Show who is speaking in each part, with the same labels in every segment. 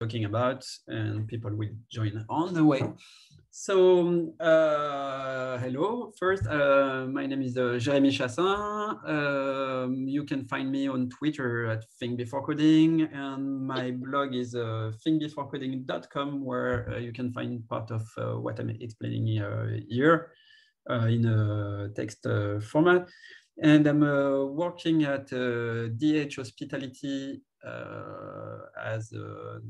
Speaker 1: talking about, and people will join on the way. So, uh, hello. First, uh, my name is uh, Jérémie Chassaing. Um, you can find me on Twitter at Think Before Coding, and my blog is uh, thinkbeforecoding.com, where uh, you can find part of uh, what I'm explaining here uh, in a text format. And I'm working at D-EDGE Hospitality as a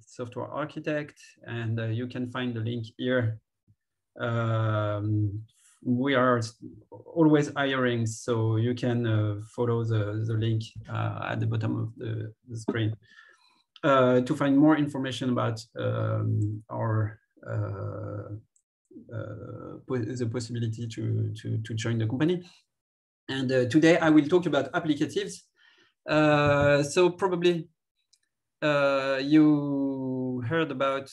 Speaker 1: software architect, and uh, you can find the link here. Um, we are always hiring, so you can uh, follow the, the link uh, at the bottom of the, the screen uh, to find more information about um, our uh, uh, the possibility to, to, to join the company. And today I will talk about applicatives. So probably uh, you heard about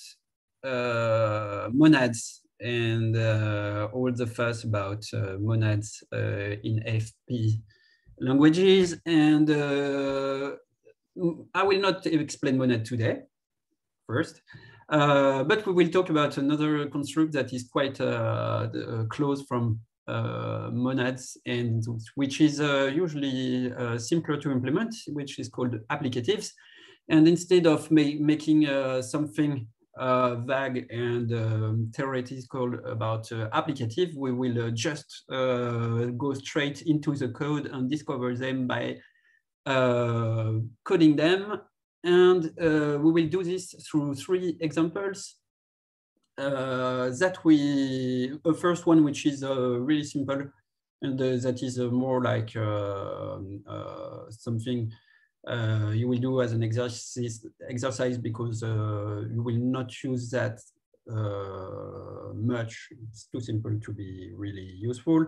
Speaker 1: uh, monads and uh, all the fuss about uh, monads uh, in FP languages. And uh, I will not explain monad today, first. but we will talk about another construct that is quite close from monads and which is usually simpler to implement, which is called applicatives. And instead of ma making uh, something uh, vague and um, theoretical about uh, applicative, we will uh, just uh, go straight into the code and discover them by uh, coding them. And we will do this through three examples. Uh, that we, a first one, which is uh, really simple, and uh, that is more like something uh, you will do as an exercise, exercise because uh, you will not use that uh, much. It's too simple to be really useful.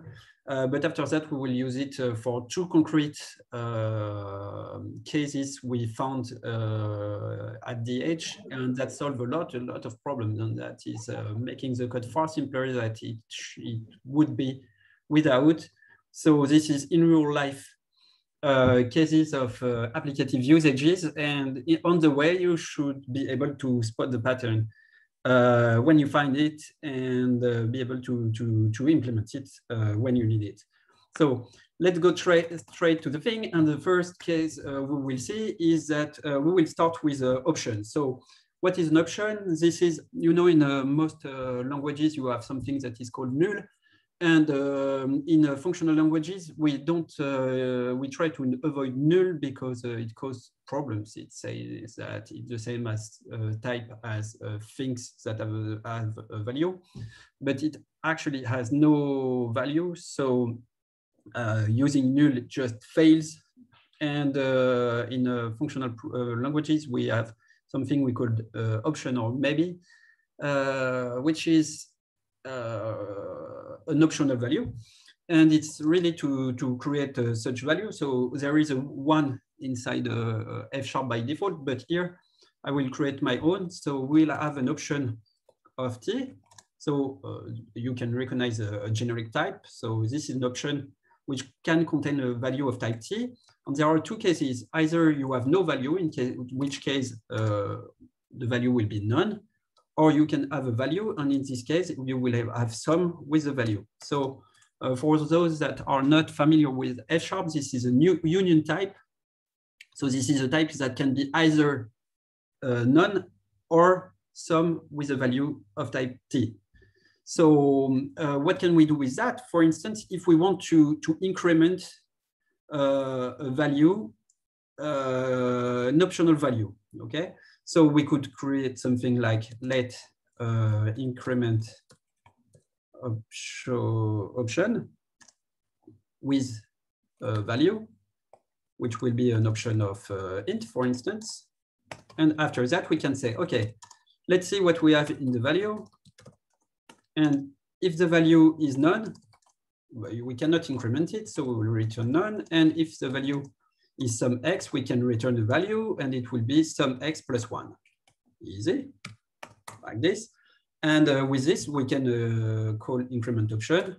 Speaker 1: Uh, but after that, we will use it uh, for two concrete uh, cases we found at D-EDGE, and that solve a lot, a lot of problems. And that is making the code far simpler than it, it would be without. So this is in real life uh, cases of uh, applicative usages. And on the way, you should be able to spot the pattern uh, when you find it and uh, be able to, to, to implement it uh, when you need it. So let's go straight to the thing. And the first case uh, we will see is that we will start with options. So what is an option? This is, you know, in most languages, you have something that is called null. And um, in uh, functional languages, we don't, uh, we try to avoid null because uh, it causes problems. It says that it's the same as uh, type as uh, things that have a, have a, value, but it actually has no value. So uh, using null just fails. And in functional languages, we have something we call option or maybe, which is uh, an optional value. And it's really to, to create uh, such value. So there is a one inside uh, F sharp by default, but here I will create my own. So we'll have an option of T. So uh, you can recognize a, a, generic type. So this is an option which can contain a value of type T. And there are two cases. Either you have no value, in case, which case uh, the value will be none, or you can have a value. And in this case, you will have, some with a value. So uh, for those that are not familiar with F sharp, this is a new union type. So this is a type that can be either uh, none or some with a value of type T. So uh, what can we do with that? For instance, if we want to, to increment uh, a value, uh, an optional value, okay? So we could create something like let uh, increment option with a value, which will be an option of uh, int, for instance. And after that, we can say, okay, let's see what we have in the value. And if the value is none, we cannot increment it, so we will return none. And if the value is some x, we can return the value and it will be some x plus one. Easy, like this. And uh, with this, we can uh, call increment option,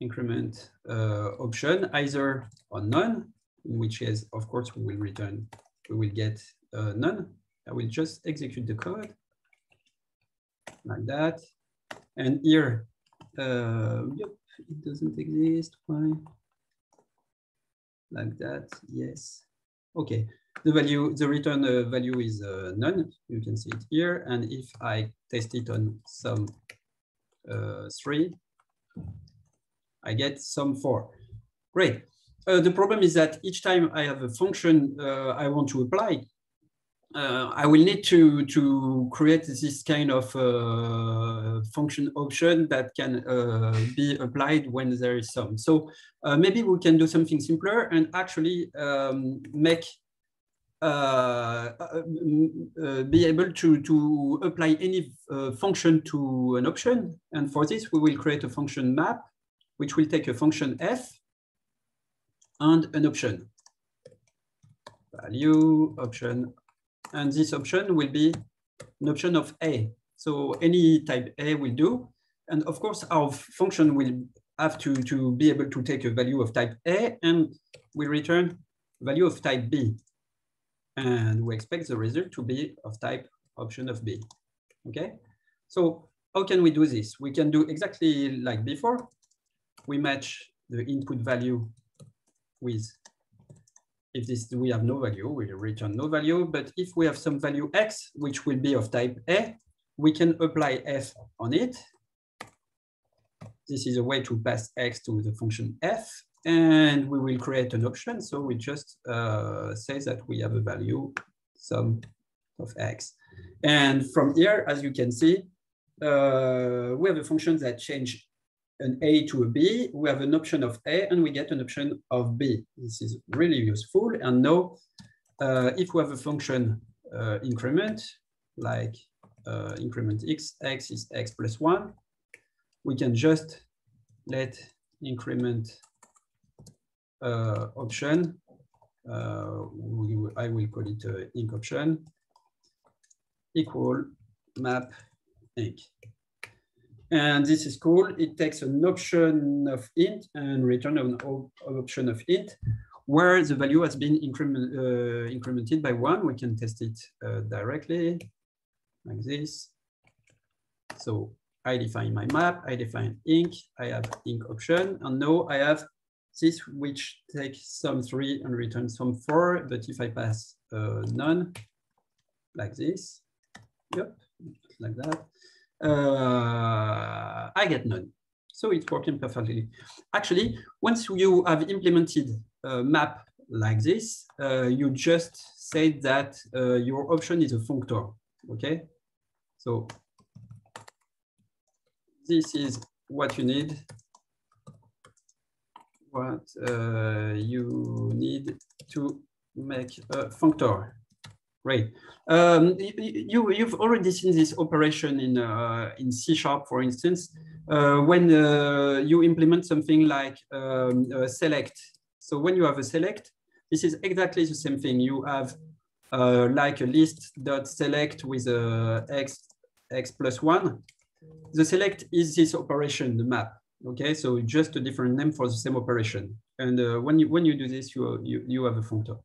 Speaker 1: increment uh, option either on none, which case, of course, we will return, we will get uh, none. I will just execute the code like that. And here, uh, yep, it doesn't exist. Why? Like that, yes. Okay, the value, the return uh, value is uh, none. You can see it here. And if I test it on some uh, three, I get some four. Great. Uh, the problem is that each time I have a function uh, I want to apply, uh, I will need to, to create this kind of uh, function option that can uh, be applied when there is some. So uh, maybe we can do something simpler and actually um, make uh, uh, be able to, to apply any function to an option. And for this, we will create a function map, which will take a function f and an option. Value, option, and this option will be an option of A. So any type A will do. And of course, our function will have to, to be able to take a value of type A and we return value of type B. And we expect the result to be of type option of B. Okay, so how can we do this? We can do exactly like before. We match the input value with if this we have no value, we return no value. But if we have some value x, which will be of type A, we can apply f on it. This is a way to pass x to the function f, and we will create an option. So we just uh, say that we have a value some of x. And from here, as you can see, uh, we have a function that change an A to a B, we have an option of A and we get an option of B. This is really useful. And now, uh, if we have a function uh, increment, like uh, increment x, x is x plus one, we can just let increment uh, option, uh, we, I will call it uh, inc option, equal map inc. And this is cool. It takes an option of int and return an option of int where the value has been increment, uh, incremented by one. We can test it uh, directly like this. So I define my map, I define inc, I have inc option, and now I have this which takes some three and returns some four, but if I pass uh, none, like this, yep, like that, uh, I get none. So it's working perfectly. Actually, once you have implemented a map like this, uh, you just say that uh, your option is a functor, okay? So this is what you need, what uh, you need to make a functor. Great. Um, you, you've already seen this operation in, uh, in C Sharp, for instance, uh, when uh, you implement something like um, select. So when you have a select, this is exactly the same thing. You have uh, like a list dot select with a x, x plus one. The select is this operation, the map. Okay, so just a different name for the same operation. And uh, when you when you do this, you you, you have a functor.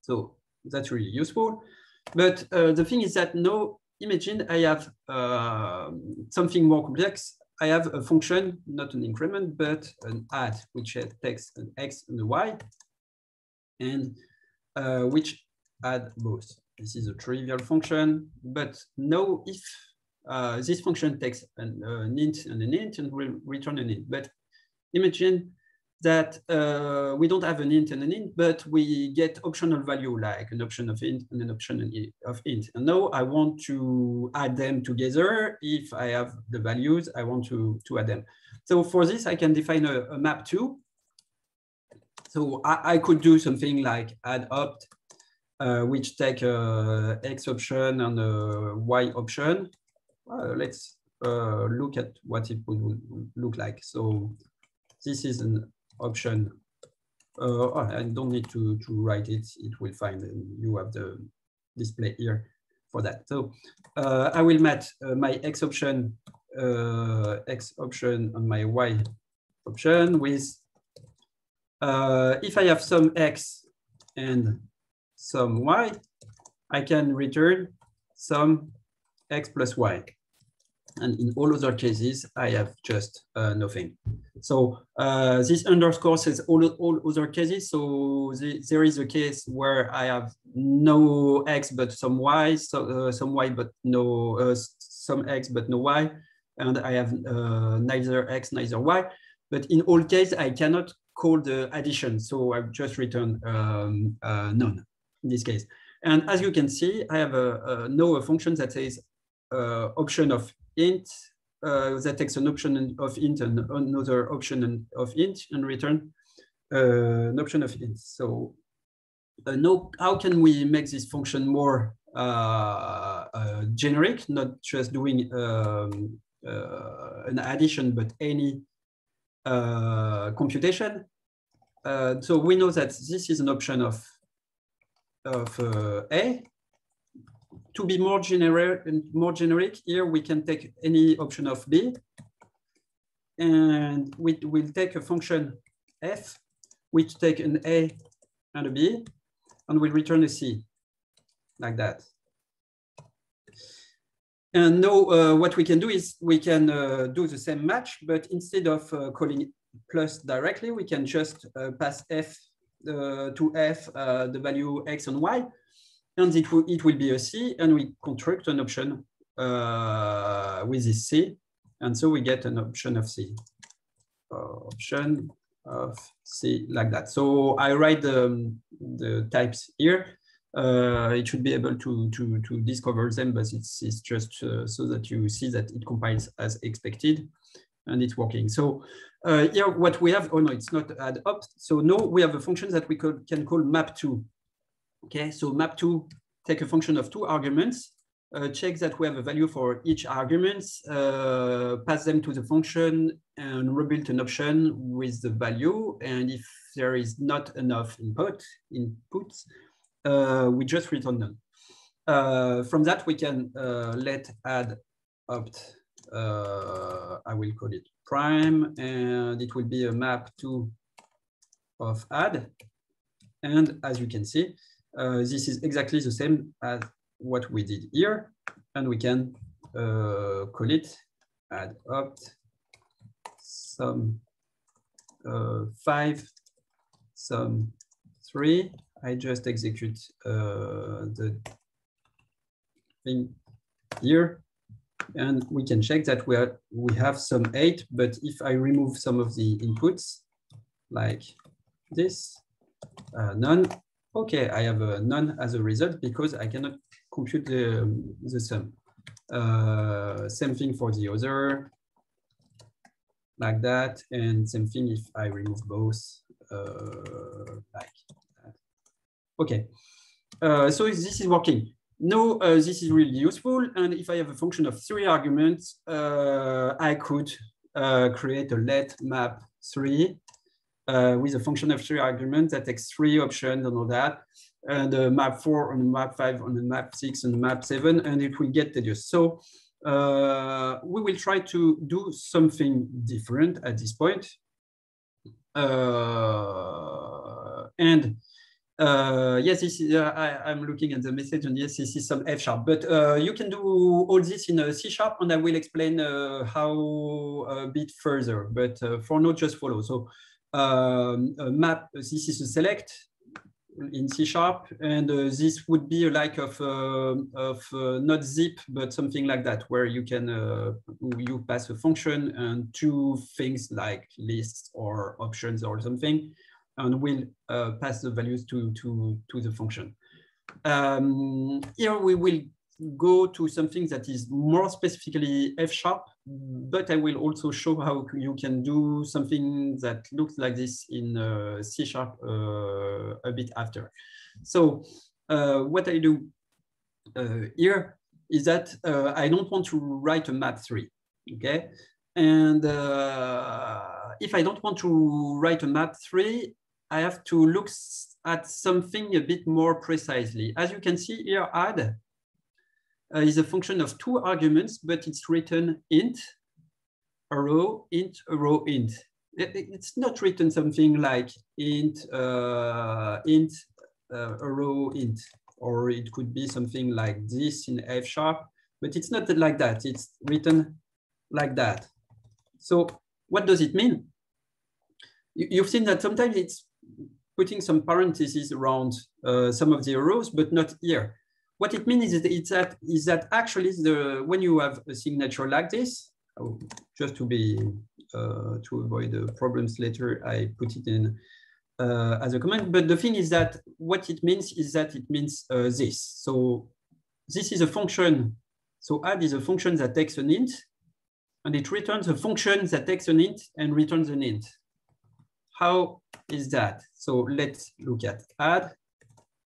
Speaker 1: So that's really useful. But uh, the thing is that now, imagine I have uh, something more complex. I have a function, not an increment, but an add, which takes an x and a y, and uh, which add both. This is a trivial function, but now if uh, this function takes an, an int and an int and will return an int. But imagine that uh, we don't have an int and an int, but we get optional value like an option of int and an option of int. And now I want to add them together. If I have the values, I want to, to add them. So for this, I can define a, a map too. So I, I, could do something like add opt, uh, which take a X option and a Y option. Uh, let's uh, look at what it would look like. So this is an option. Uh, I don't need to, to write it. It will find and you have the display here for that. So uh, I will match uh, my X option, uh, X option on my Y option with, uh, if I have some X and some Y, I can return some x plus y. And in all other cases, I have just uh, nothing. So uh, this underscore says all, all other cases. So the, there is a case where I have no x but some y, so uh, some y but no uh, some x but no y, and I have uh, neither x neither y. But in all cases, I cannot call the addition. So I've just written um, uh, none in this case. And as you can see, I have a, a now a function that says option of int uh, that takes an option of int and another option of int and return uh, an option of int. So uh, now, how can we make this function more uh, uh, generic, not just doing um, uh, an addition, but any computation? so we know that this is an option of, of A, to be more generic, more generic, here we can take any option of B, and we will take a function f, which take an A and a B, and we'll return a C, like that. And now uh, what we can do is we can uh, do the same match, but instead of uh, calling plus directly, we can just uh, pass f uh, to f uh, the value x and y, and it will, it will be a C, and we construct an option uh, with this C, and so we get an option of C. Option of C like that. So I write the, the types here. Uh, it should be able to, to, to discover them, but it's, it's just uh, so that you see that it compiles as expected and it's working. So uh, here what we have, oh no, it's not add up. So now we have a function that we could, can call map2 Okay, so map2 take a function of two arguments, uh, check that we have a value for each argument, uh, pass them to the function and rebuild an option with the value. And if there is not enough input, inputs, uh, we just return none. Uh, from that, we can uh, let add opt, uh, I will call it prime, and it will be a map to of add. And as you can see, uh, this is exactly the same as what we did here. And we can uh, call it add opt some uh, five, some three. I just execute uh, the thing here and we can check that we, are, we have some eight, but if I remove some of the inputs like this, uh, none, okay, I have a none as a result because I cannot compute the, the sum. Uh, same thing for the other, like that. And same thing if I remove both, uh, like that. Okay, uh, so this is working. No, uh, this is really useful. And if I have a function of three arguments, uh, I could uh, create a let map three uh, with a function of three arguments that takes three options and all that, and a map four and a map five and a map six and a map seven, and it will get tedious. So uh, we will try to do something different at this point. Uh, and uh, yes, this is, uh, I, am looking at the message and yes, this is some F sharp, but uh, you can do all this in a C sharp and I will explain uh, how a bit further, but uh, for now, just follow. So map, this is a select in C sharp, and uh, this would be a like of, uh, of uh, not zip, but something like that, where you can, uh, you pass a function and two things like lists or options or something, and will uh, pass the values to, to, to the function. Um, here we will go to something that is more specifically F sharp, but I will also show how you can do something that looks like this in uh, C sharp uh, a bit after. So uh, what I do uh, here is that I don't want to write a map three, okay? And if I don't want to write a map three, I have to look at something a bit more precisely. As you can see here, add uh, is a function of two arguments, but it's written int, arrow, int, arrow, int. It, it's not written something like int, uh, int, uh, arrow, int. or it could be something like this in F sharp, but it's not like that. It's written like that. So what does it mean? You've seen that sometimes it's putting some parentheses around uh, some of the rows, but not here. What it means is that, it's that, is that actually the when you have a signature like this, oh, just to be uh, to avoid the problems later, I put it in uh, as a comment. But the thing is that what it means is that it means uh, this. So this is a function. So add is a function that takes an int and it returns a function that takes an int and returns an int. How is that? So let's look at add,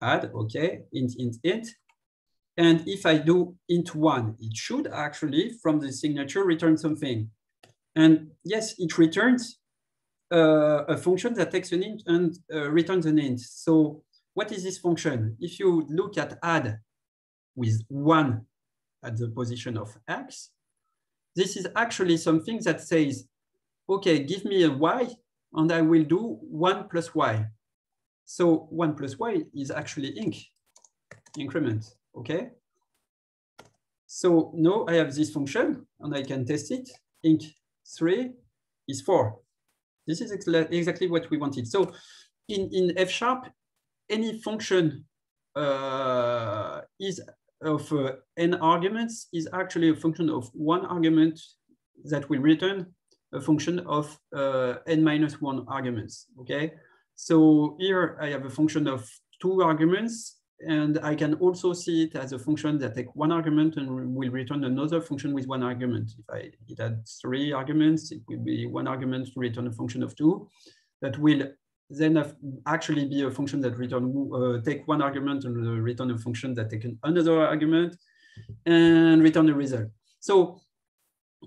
Speaker 1: add, okay, int, int, int. And if I do int one, it should actually from the signature return something. And yes, it returns uh, a function that takes an int and uh, returns an int. So what is this function? If you look at add with one at the position of x, this is actually something that says, okay, give me a y and I will do one plus y. So one plus y is actually inc, increment, okay? So now I have this function and I can test it. inc three is four. This is exactly what we wanted. So in, in F sharp, any function uh, is of uh, n arguments is actually a function of one argument that will return a function of uh, n minus one arguments, okay? So here I have a function of two arguments and I can also see it as a function that take one argument and will return another function with one argument. If I it had three arguments, it will be one argument to return a function of two that will then have actually be a function that return uh, take one argument and return a function that take another argument and return a result. So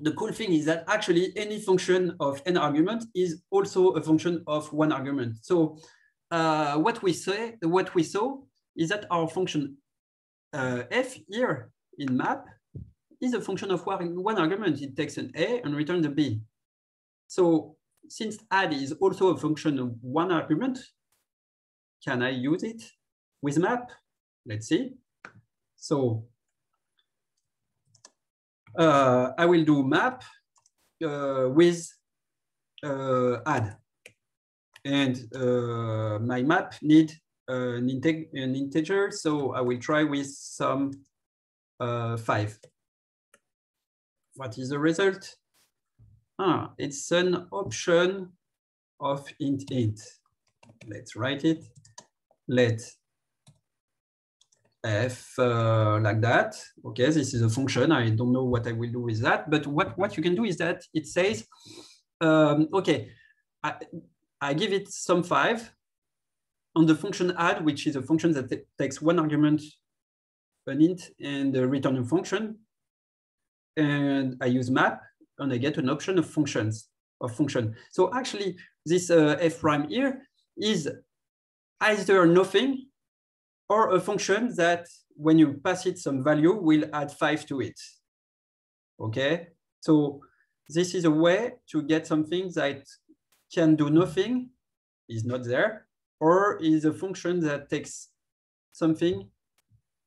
Speaker 1: the cool thing is that actually any function of n argument is also a function of one argument. So uh, what we say, what we saw is that our function uh, f here in map is a function of one, argument. It takes an a and returns a b. So since add is also a function of one argument, can I use it with map? Let's see. So uh, I will do map uh, with uh, add. And uh, my map need an, integ an, integer, so I will try with some uh, five. What is the result? Ah, it's an option of int int. Let's write it. Let f uh, like that. Okay, this is a function. I don't know what I will do with that, but what, what you can do is that it says, um, okay, I, I give it some five on the function add, which is a function that takes one argument, an int, and a return a function. And I use map, and I get an option of functions of function. So actually, this uh, f prime here is either nothing or a function that when you pass it some value will add five to it. Okay, so this is a way to get something that can do nothing, is not there, or is a function that takes something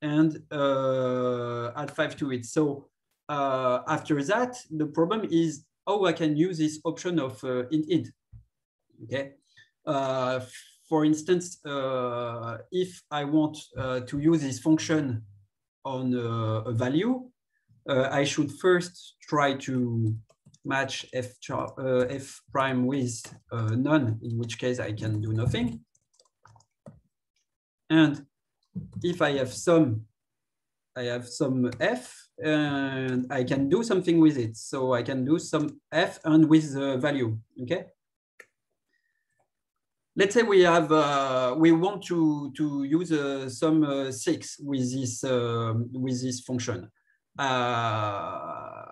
Speaker 1: and uh, add five to it. So uh, after that, the problem is how I can use this option of uh, int int. Okay. Uh, for instance, uh, if I want uh, to use this function on a value, I should first try to match f, f prime with none, in which case I can do nothing. And if I have some, I have some f and I can do something with it. So I can do some f and with the value, okay? Let's say we have, uh, we want to, to use uh, some uh, six with this, um, with this function. Uh,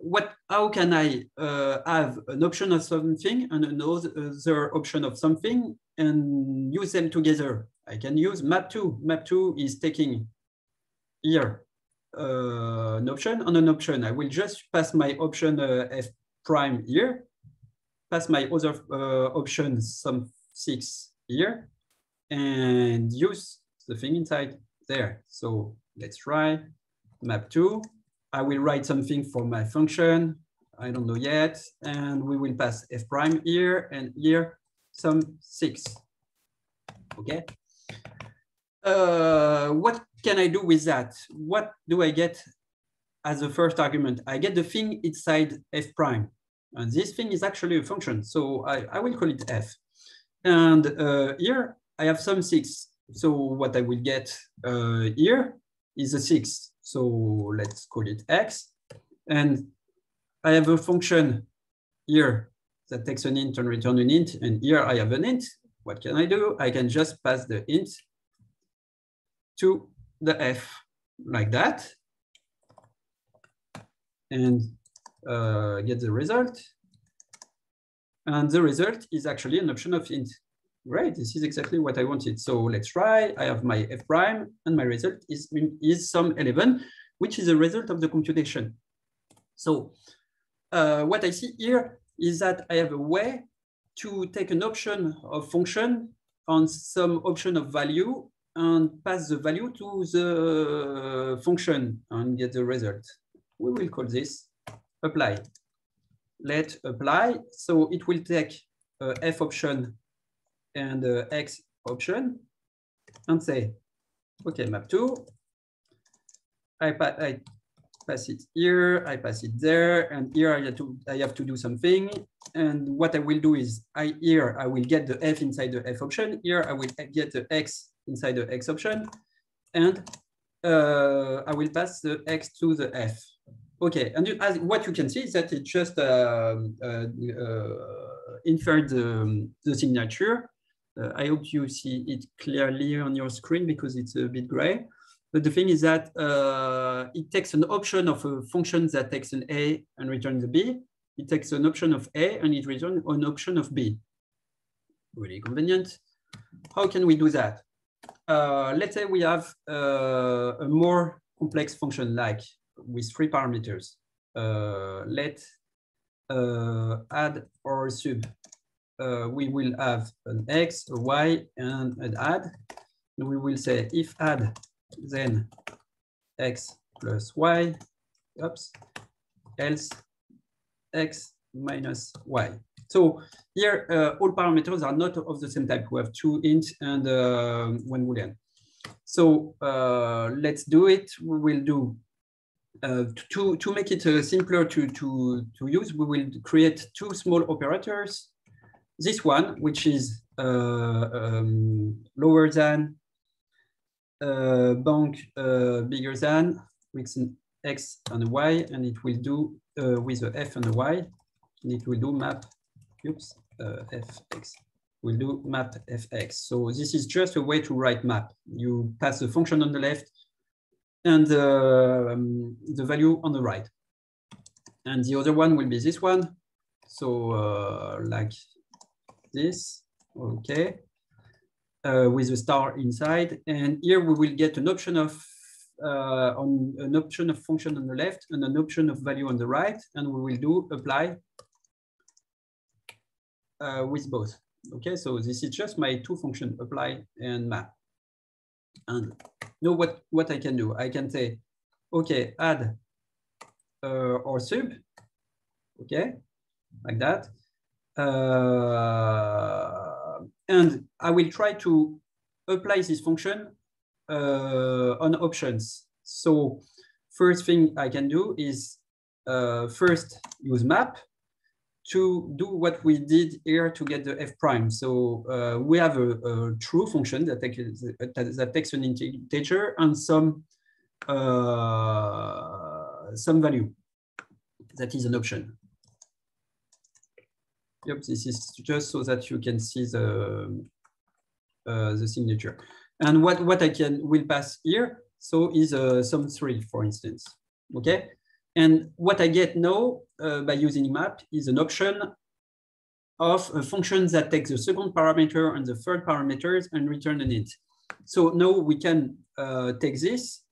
Speaker 1: what, how can I uh, have an option of something and another option of something and use them together? I can use map2. Map2 is taking here uh, an option on an option. I will just pass my option uh, f prime here, pass my other uh, option some six here, and use the thing inside. there. So let's try map two. I will write something for my function. I don't know yet. And we will pass f prime here and here some six. Okay. Uh, what can I do with that? What do I get as a first argument? I get the thing inside f prime. And this thing is actually a function. So I, I will call it f. And uh, here I have some six. So what I will get uh, here is a six. So let's call it x. And I have a function here that takes an int and return an int. And here I have an int. What can I do? I can just pass the int to the f like that and uh, get the result. And the result is actually an option of int. Right, this is exactly what I wanted. So let's try. I have my f prime and my result is, is some 11, which is a result of the computation. So uh, what I see here is that I have a way to take an option of function on some option of value and pass the value to the function and get the result. We will call this apply. Let apply. So it will take uh, f option and uh, X option and say, okay, map two, I, pa I pass it here, I pass it there, and here I have, to, I have to do something. And what I will do is, I here I will get the F inside the F option, here I will get the X inside the X option, and uh, I will pass the X to the F. Okay, and you, as, what you can see is that it just uh, uh, inferred the, the signature uh, I hope you see it clearly on your screen because it's a bit gray. But the thing is that uh, it takes an option of a function that takes an A and returns a B. It takes an option of A and it returns an option of B. Really convenient. How can we do that? Uh, let's say we have uh, a more complex function like with three parameters. Uh, let uh, add or sub uh, we will have an x, a y, and an add. And we will say if add, then x plus y, oops, else x minus y. So here, uh, all parameters are not of the same type. We have two int and uh, one boolean. So uh, let's do it. We will do uh, to to make it uh, simpler to to to use. We will create two small operators this one, which is uh, um, lower than, uh, bank uh, bigger than, with an x and a y, and it will do with a f and a y, and it will do map, oops, fx will do map fx. So this is just a way to write map. You pass the function on the left and uh, um, the value on the right. And the other one will be this one. So uh, like this, okay, uh, with a star inside. And here we will get an option of uh, on an option of function on the left and an option of value on the right, and we will do apply uh, with both. Okay, so this is just my two function apply and map. And know what what I can do. I can say, okay, add uh, or sub, okay, like that. And I will try to apply this function uh, on options. So first thing I can do is uh, first use map to do what we did here to get the f prime. So uh, we have a, a, true function that takes, that takes an integer and some uh, some value that is an option. Yep, this is just so that you can see the, uh, the signature. And what, what I can will pass here, so is uh, some three, for instance, okay? And what I get now uh, by using map is an option of a function that takes the second parameter and the third parameters and return an int. So now we can uh, take this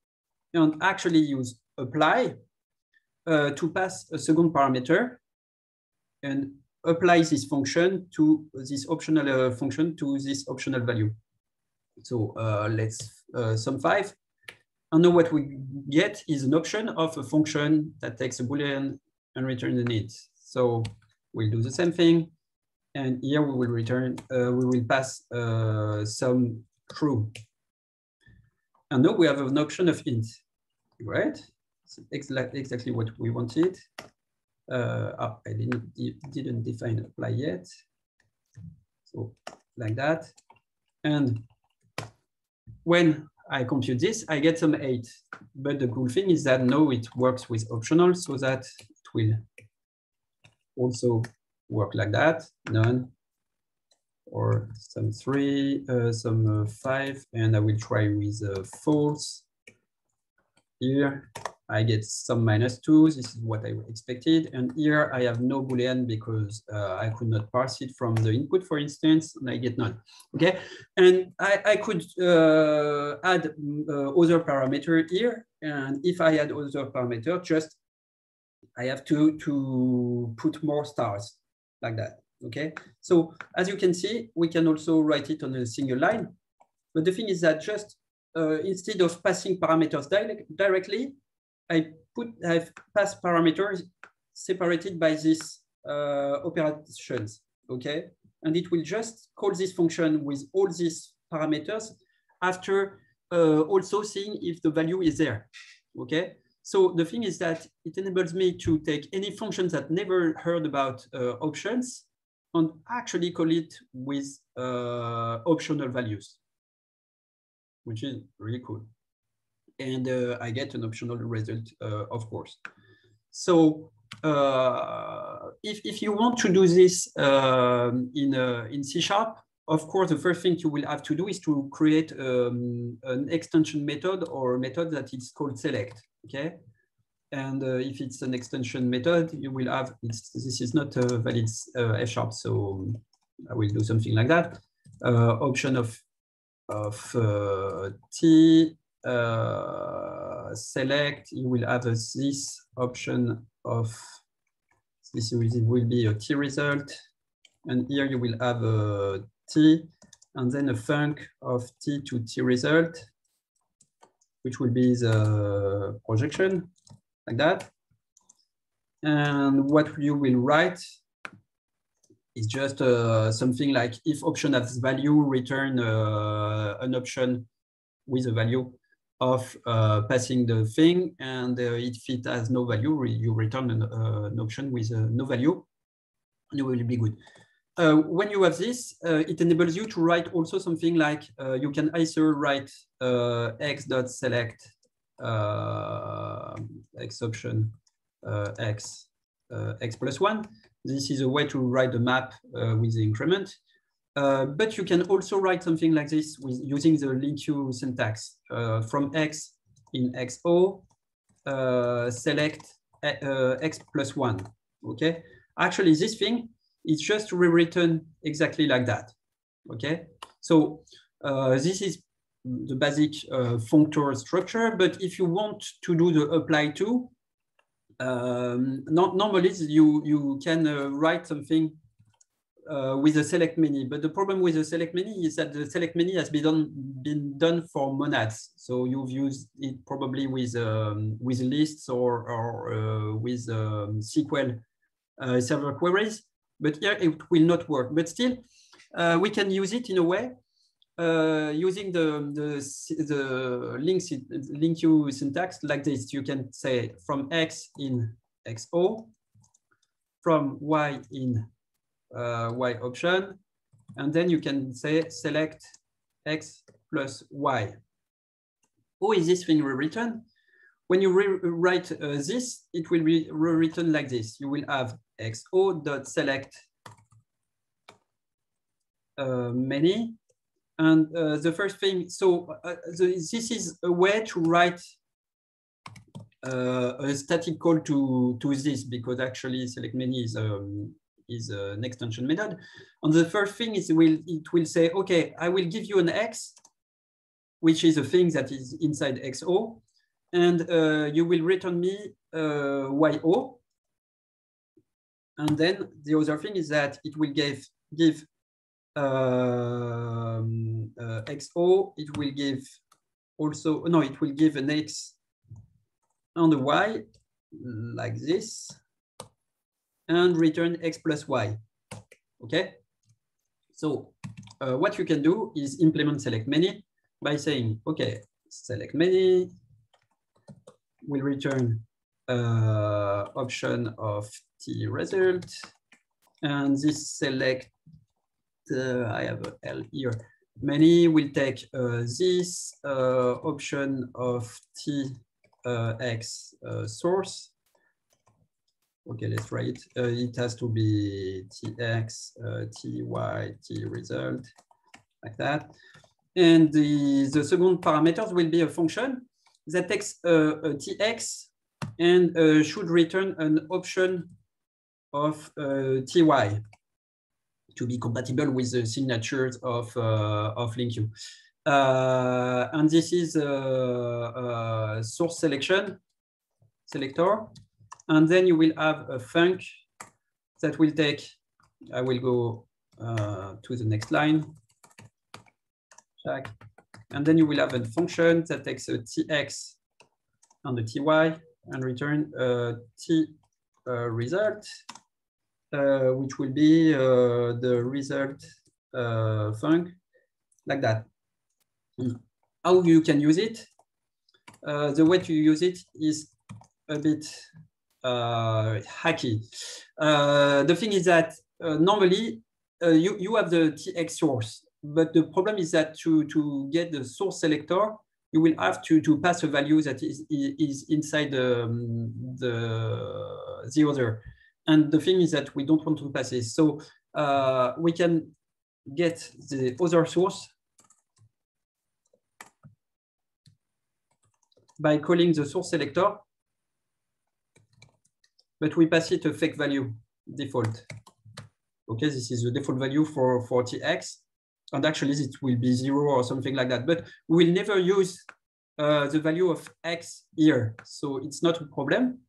Speaker 1: and actually use apply uh, to pass a second parameter and apply this function to this optional uh, function to this optional value. So uh, let's uh, some five. And now what we get is an option of a function that takes a Boolean and returns the int. So we'll do the same thing. And here we will return, uh, we will pass uh, some true. And now we have an option of int, right? Exactly what we wanted. Uh, oh, I didn't, didn't define apply yet. So like that. And when I compute this, I get some eight. But the cool thing is that now it works with optional so that it will also work like that, none, or some three, uh, some uh, five, and I will try with uh, false. Here, I get some minus two. This is what I expected. And here I have no Boolean because uh, I could not parse it from the input, for instance, and I get none. Okay. And I, I could uh, add uh, other parameter here. And if I add other parameter, just I have to, to put more stars like that. Okay. So as you can see, we can also write it on a single line. But the thing is that just uh, instead of passing parameters direct, directly, I put I've passed parameters separated by these uh, operations, okay? And it will just call this function with all these parameters after uh, also seeing if the value is there, okay? So the thing is that it enables me to take any function that never heard about uh, options and actually call it with uh, optional values, which is really cool and uh, I get an optional result, uh, of course. So uh, if, if you want to do this um, in, in C Sharp, of course, the first thing you will have to do is to create um, an extension method or method that is called select, okay? And uh, if it's an extension method, you will have, this is not a valid uh, F sharp, so I will do something like that. Uh, option of, of T uh, select, you will have a, this option of, this will be a T result. And here you will have a T and then a func of T to T result, which will be the projection like that. And what you will write is just uh, something like if option has value, return uh, an option with a value of uh, passing the thing, and uh, if it has no value, you return an, uh, an option with uh, no value, and it will be good. Uh, when you have this, uh, it enables you to write also something like you can either write x dot select x option x x plus one. This is a way to write the map with the increment. Uh, but you can also write something like this with using the linq syntax uh, from x in xo, uh, select uh, x plus one, okay? Actually, this thing is just rewritten exactly like that, okay? So uh, this is the basic functor structure, but if you want to do the apply to, um, not, normally you, you can write something uh, with the select many. But the problem with the select many is that the select many has been done, been done for monads. So you've used it probably with, um, with lists or, or uh, with um, SQL uh, server queries. But here it will not work. But still, uh, we can use it in a way uh, using the, the, the links, linq syntax like this. You can say from X in XO, from Y in y option. And then you can say select x plus y. How is this thing rewritten? When you rewrite uh, this, it will be rewritten like this. You will have xo dot select uh, many. And uh, the first thing, so uh, the, this is a way to write uh, a static call to, to this because actually select many is um, is an extension method. And the first thing is will it will say, okay, I will give you an X, which is a thing that is inside XO, and uh, you will return me uh, YO. And then the other thing is that it will give, give um, uh, XO, it will give also, no, it will give an X and a Y like this and return X plus Y, okay? So uh, what you can do is implement select many by saying, okay, select many will return uh, option of T result. And this select, uh, I have a L here, many will take uh, this uh, option of T uh, X uh, source. Okay, let's try it. it has to be TX, TY, T result, like that. And the, the second parameters will be a function that takes a, a tx and uh, should return an option of uh, ty to be compatible with the signatures of, uh, of LINQ. Uh, and this is a, source selection selector. And then you will have a func that will take, I will go uh, to the next line. Check. And then you will have a function that takes a tx and a ty and return a t uh, result, uh, which will be uh, the result uh, func, like that. How you can use it? Uh, the way to use it is a bit Uh, hacky. Uh, the thing is that uh, normally you, you have the tx source but the problem is that to, to get the source selector, you will have to, to pass a value that is, is inside the, the, the other. And the thing is that we don't want to pass this. So uh, we can get the other source by calling the source selector, but we pass it a fake value default. Okay, this is the default value for, 40x. and actually it will be zero or something like that. But we will never use uh, the value of x here. So it's not a problem.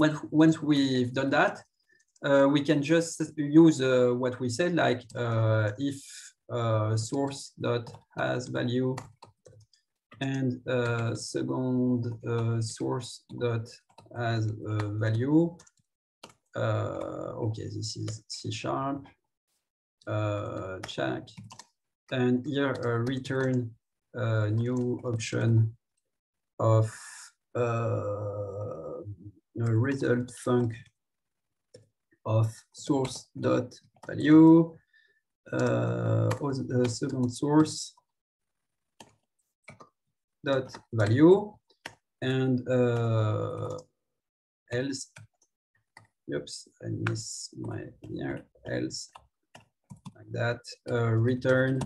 Speaker 1: When, once we've done that, uh, we can just use uh, what we said, like uh, if uh, source dot has value and uh, second source dot has value. okay, this is C sharp uh, check. And here uh, return a new option of uh, result func of source dot value, uh, the second source dot value, and uh, else, oops, I miss my here, else like that. Uh, return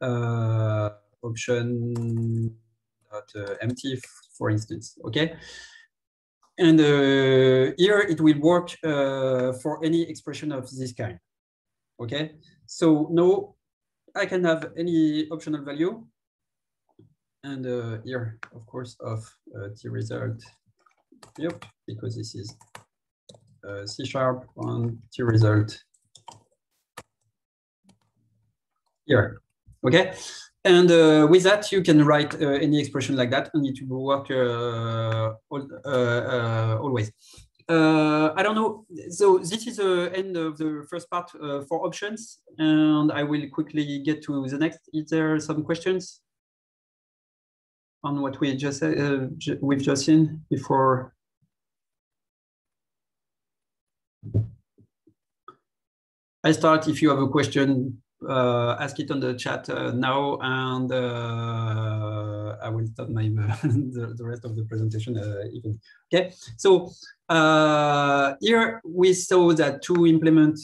Speaker 1: uh, option dot uh, empty, for instance. Okay. And here it will work for any expression of this kind. Okay. So now I can have any optional value. And uh, here, of course, of uh, t result, yep, because this is uh, C sharp on t result here. Okay. And uh, with that, you can write uh, any expression like that, and it will work uh, uh, uh, always. I don't know. So this is the end of the first part for options, and I will quickly get to the next. Is there some questions on what we just we've just seen before? I start if you have a question uh, ask it on the chat uh, now, and uh, I will start my the, the, rest of the presentation even. Okay, so here we saw that to implement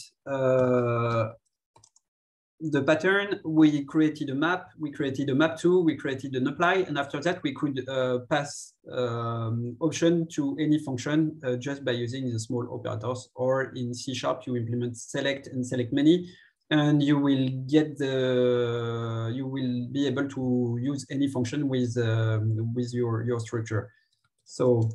Speaker 1: the pattern, we created a map, we created a map to, we created an apply, and after that we could uh, pass um, option to any function uh, just by using the small operators, or in C Sharp you implement select and select many, and you will get the you will be able to use any function with um, with your your structure. So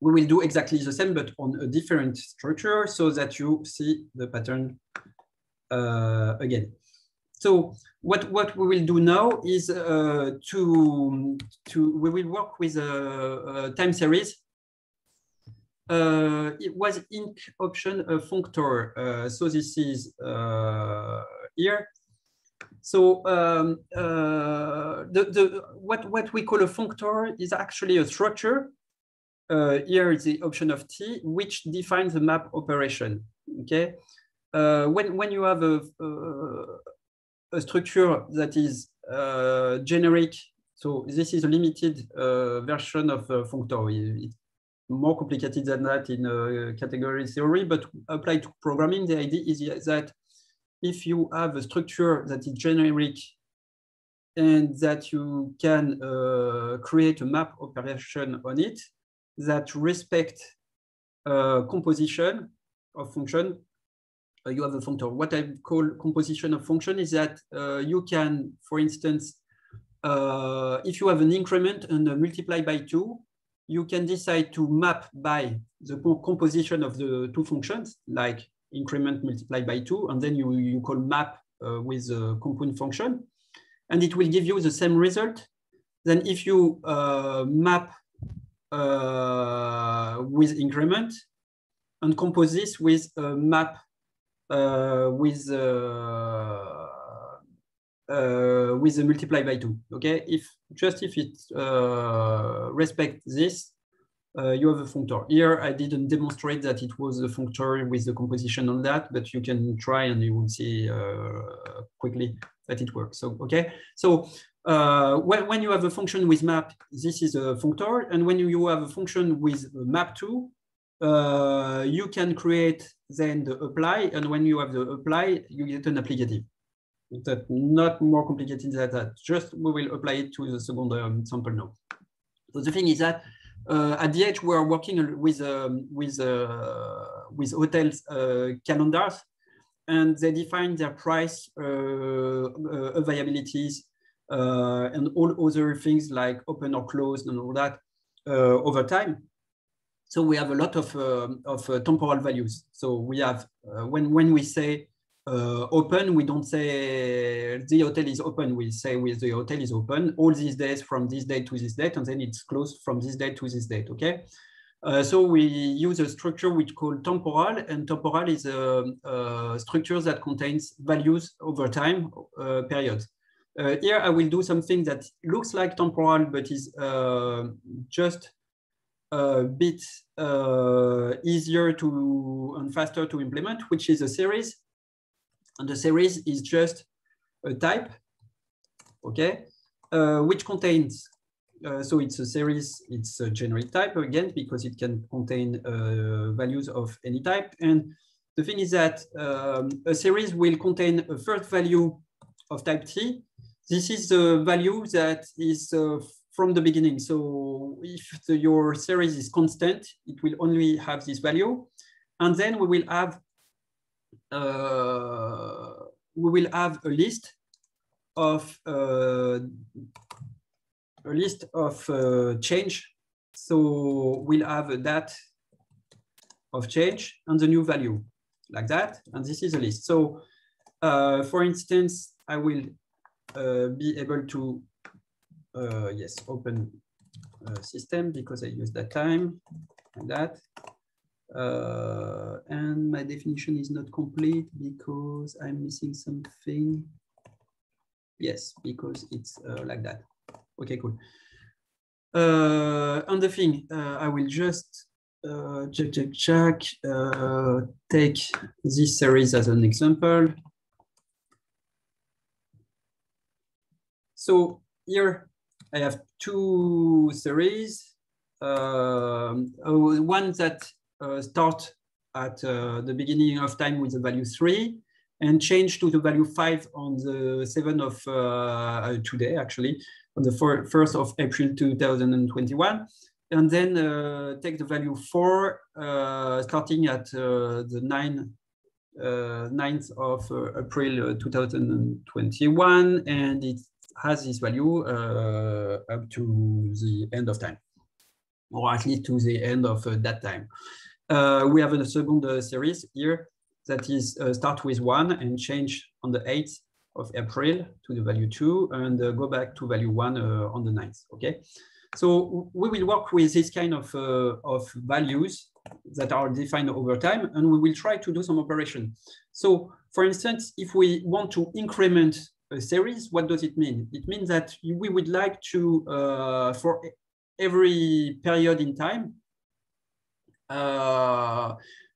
Speaker 1: we will do exactly the same but on a different structure so that you see the pattern again So what, what we will do now is uh, to, to, we will work with a, a time series. Uh, it was inc option a functor. Uh, so this is uh, here. So um, uh, the, the, what, what we call a functor is actually a structure. Uh, here is the option of T, which defines the map operation, okay? Uh, when, when you have a, a structure that is uh, generic. So this is a limited uh, version of uh, functor. It's more complicated than that in uh, category theory, but applied to programming, the idea is that if you have a structure that is generic and that you can uh, create a map operation on it that respect composition of function you have a functor. What I call composition of function is that uh, you can, for instance, uh, if you have an increment and multiply by two, you can decide to map by the composition of the two functions, like increment multiplied by two, and then you, you call map uh, with a compound function, and it will give you the same result. Then if you uh, map uh, with increment and compose this with a map uh, with uh, uh, with the multiply by two. Okay, if just if it respect this, uh, you have a functor. Here, I didn't demonstrate that it was a functor with the composition on that, but you can try and you will see uh, quickly that it works. So, okay. So uh, when, when you have a function with map, this is a functor. And when you have a function with map two, uh, you can create then the apply, and when you have the apply, you get an applicative. That not more complicated than that. Just we will apply it to the second um, sample node. So the thing is that uh, at D-EDGE, we're working with um, with uh, with hotels uh, calendars, and they define their price uh, availabilities and all other things like open or closed and all that over time. So we have a lot of, uh, of uh, temporal values. So we have, uh, when, when we say uh, open, we don't say the hotel is open. We say with the hotel is open all these days from this date to this date, and then it's closed from this date to this date, okay? Uh, so we use a structure which called temporal, and temporal is a, a structure that contains values over time uh, periods. here I will do something that looks like temporal, but is just a bit uh, easier to and faster to implement, which is a series. And the series is just a type, okay, uh, which contains, uh, so it's a series, it's a generic type again, because it can contain uh, values of any type. And the thing is that um, a series will contain a first value of type T. This is the value that is uh, from the beginning. So if the, your series is constant, it will only have this value. And then we will have uh, we will have a list of uh, a list of uh, change. So we'll have that of change and the new value like that. And this is a list. So uh, for instance, I will uh, be able to uh, yes, open uh, system because I use that time and that. Uh, and my definition is not complete because I'm missing something. Yes, because it's uh, like that. Okay, cool. Uh, and the thing, uh, I will just uh, check, check, check, uh, take this series as an example. So here I have two series. Um, uh, one that uh, start at uh, the beginning of time with the value three and change to the value five on the 7th of uh, today, actually, on the 1st of April 2021. And then uh, take the value four, uh, starting at the 9, 9th of April 2021. And it's has this value uh, up to the end of time, or at least to the end of uh, that time. Uh, we have a second series here that is start with one and change on the 8th of April to the value two and uh, go back to value one uh, on the 9th, okay? So we will work with this kind of, uh, of values that are defined over time, and we will try to do some operation. So for instance, if we want to increment series, what does it mean? It means that we would like to, uh, for every period in time, uh,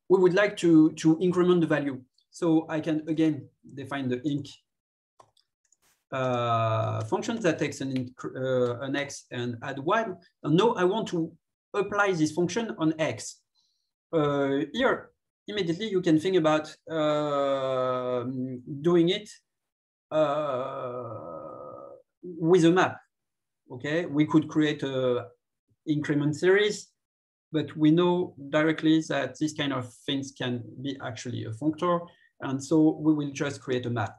Speaker 1: we would like to, to increment the value. So I can again define the inc uh, function that takes an, uh, an x and add one. And now I want to apply this function on x. Uh, here, immediately you can think about uh, doing it with a map. Okay, we could create a increment series, but we know directly that this kind of things can be actually a functor. And so we will just create a map.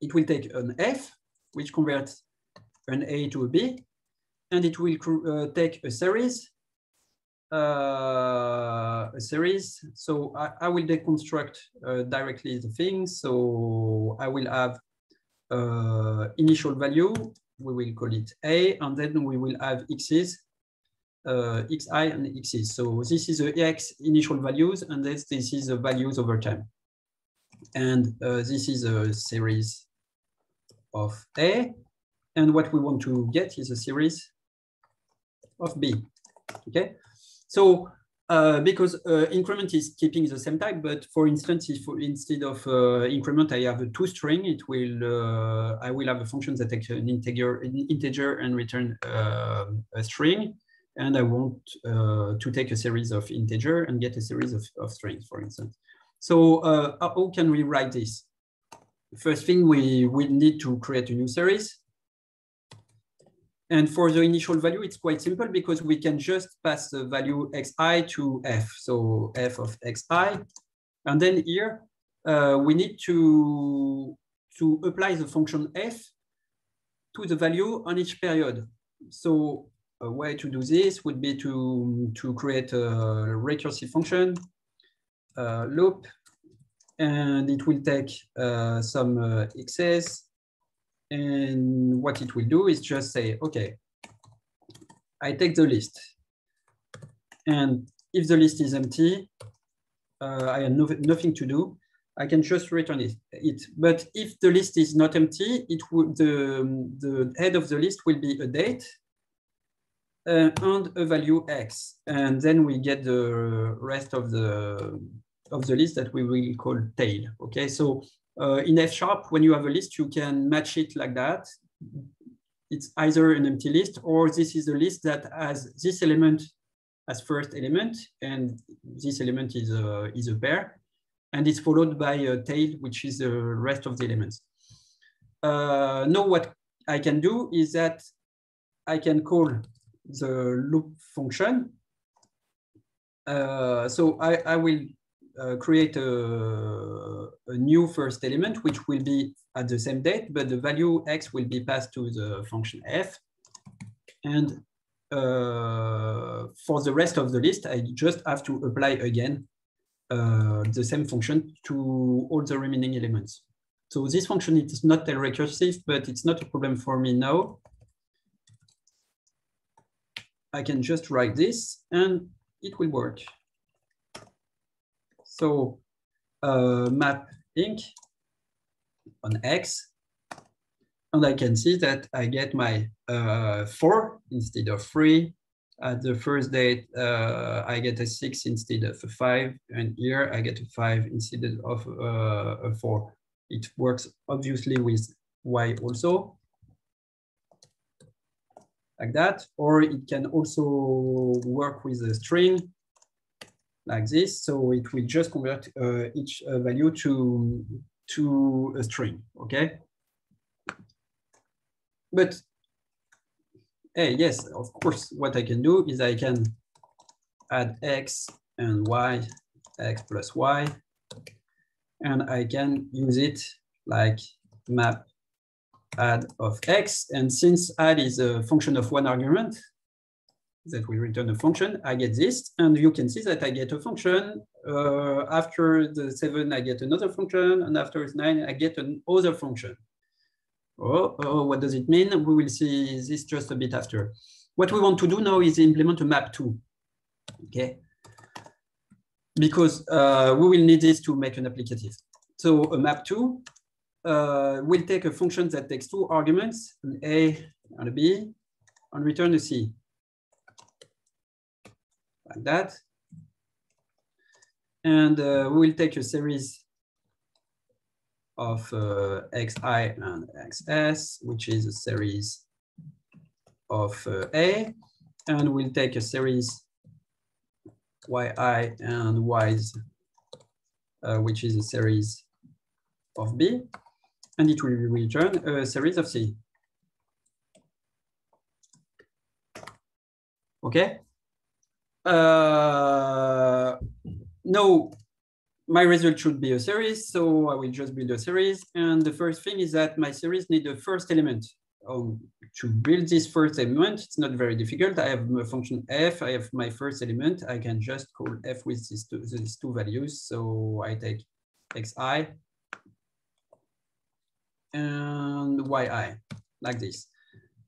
Speaker 1: It will take an f, which converts an a to a b, and it will uh, take a series, uh, a series. So I, I will deconstruct uh, directly the thing. So I will have uh, initial value, we will call it a, and then we will have x's, uh, xi and x's. So this is the x initial values, and this, this is the values over time. And uh, this is a series of A. And what we want to get is a series of B. Okay. So uh, because uh, increment is keeping the same type, but for instance, if instead of uh, increment I have a two string, it will uh, I will have a function that takes an integer, an integer and return uh, a string, and I want uh, to take a series of integer and get a series of, of strings, for instance. So how can we write this? First thing, we will need to create a new series. And for the initial value, it's quite simple because we can just pass the value xi to f. So f of xi. And then here, uh, we need to, to apply the function f to the value on each period. So a way to do this would be to, to create a recursive function uh, loop, and it will take uh, some uh, x's and what it will do is just say, okay, I take the list. And if the list is empty, uh, I have no, nothing to do. I can just return it, it. But if the list is not empty, it the, the head of the list will be a date uh, and a value x. And then we get the rest of the of the list that we will call tail. Okay, so uh, in F sharp, when you have a list, you can match it like that. It's either an empty list or this is a list that has this element as first element, and this element is a, is a pair, and it's followed by a tail, which is the rest of the elements. Uh, now what I can do is that I can call the loop function. Uh, so I, I will uh, create a, a, new first element, which will be at the same date, but the value x will be passed to the function f. And uh, for the rest of the list, I just have to apply again uh, the same function to all the remaining elements. So this function is not recursive, but it's not a problem for me now. I can just write this and it will work. So uh, map inc on X, and I can see that I get my uh, four instead of three. At the first date, uh, I get a six instead of a five, and here I get a five instead of uh, a four. It works obviously with Y also, like that, or it can also work with a string like this. So it will just convert uh, each uh, value to, to a string, okay? But hey, yes, of course, what I can do is I can add x and y, x plus y, and I can use it like map add of x. And since add is a function of one argument, that will return a function. I get this, and you can see that I get a function. Uh, after the seven, I get another function, and after nine, I get another function. Oh, oh, what does it mean? We will see this just a bit after. What we want to do now is implement a map two. Okay, because uh, we will need this to make an applicative. So a map two uh, will take a function that takes two arguments, an A and a B, and return a C like that. And uh, we will take a series of uh, xi and xs, which is a series of uh, A, and we'll take a series yi and y's, uh, which is a series of B, and it will return a series of C. Okay, uh, no, my result should be a series, so I will just build a series. And the first thing is that my series need a first element. Um, to build this first element, it's not very difficult. I have a function f, I have my first element. I can just call f with these two, these two values. So I take xi and yi, like this.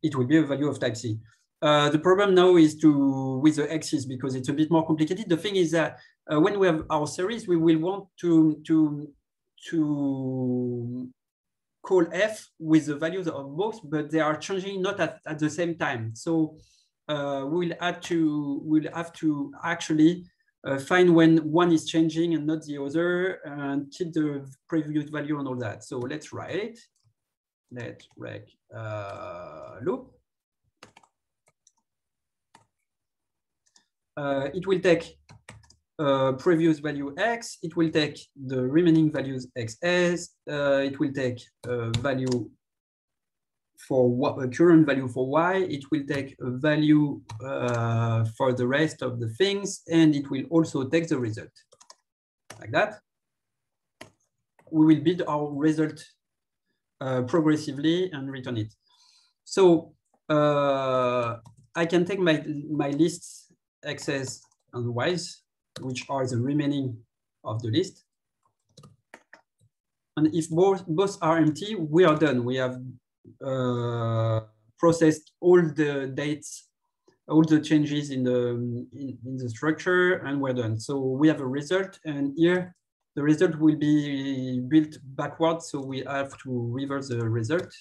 Speaker 1: It will be a value of type C. Uh, the problem now is to with the x's because it's a bit more complicated. The thing is that uh, when we have our series, we will want to to to call f with the values of both, but they are changing not at, at the same time. So uh, we'll have to we'll have to actually uh, find when one is changing and not the other, and keep the previous value and all that. So let's write it. Let rec uh, loop. Uh, it will take uh, previous value x, it will take the remaining values xs, uh, it will take a value for what a current value for y, it will take a value uh, for the rest of the things, and it will also take the result like that. We will build our result uh, progressively and return it. So uh, I can take my, my lists x's and y's, which are the remaining of the list. And if both, both are empty, we are done. We have uh, processed all the dates, all the changes in the, in, in the structure, and we're done. So we have a result, and here the result will be built backwards. So we have to reverse the result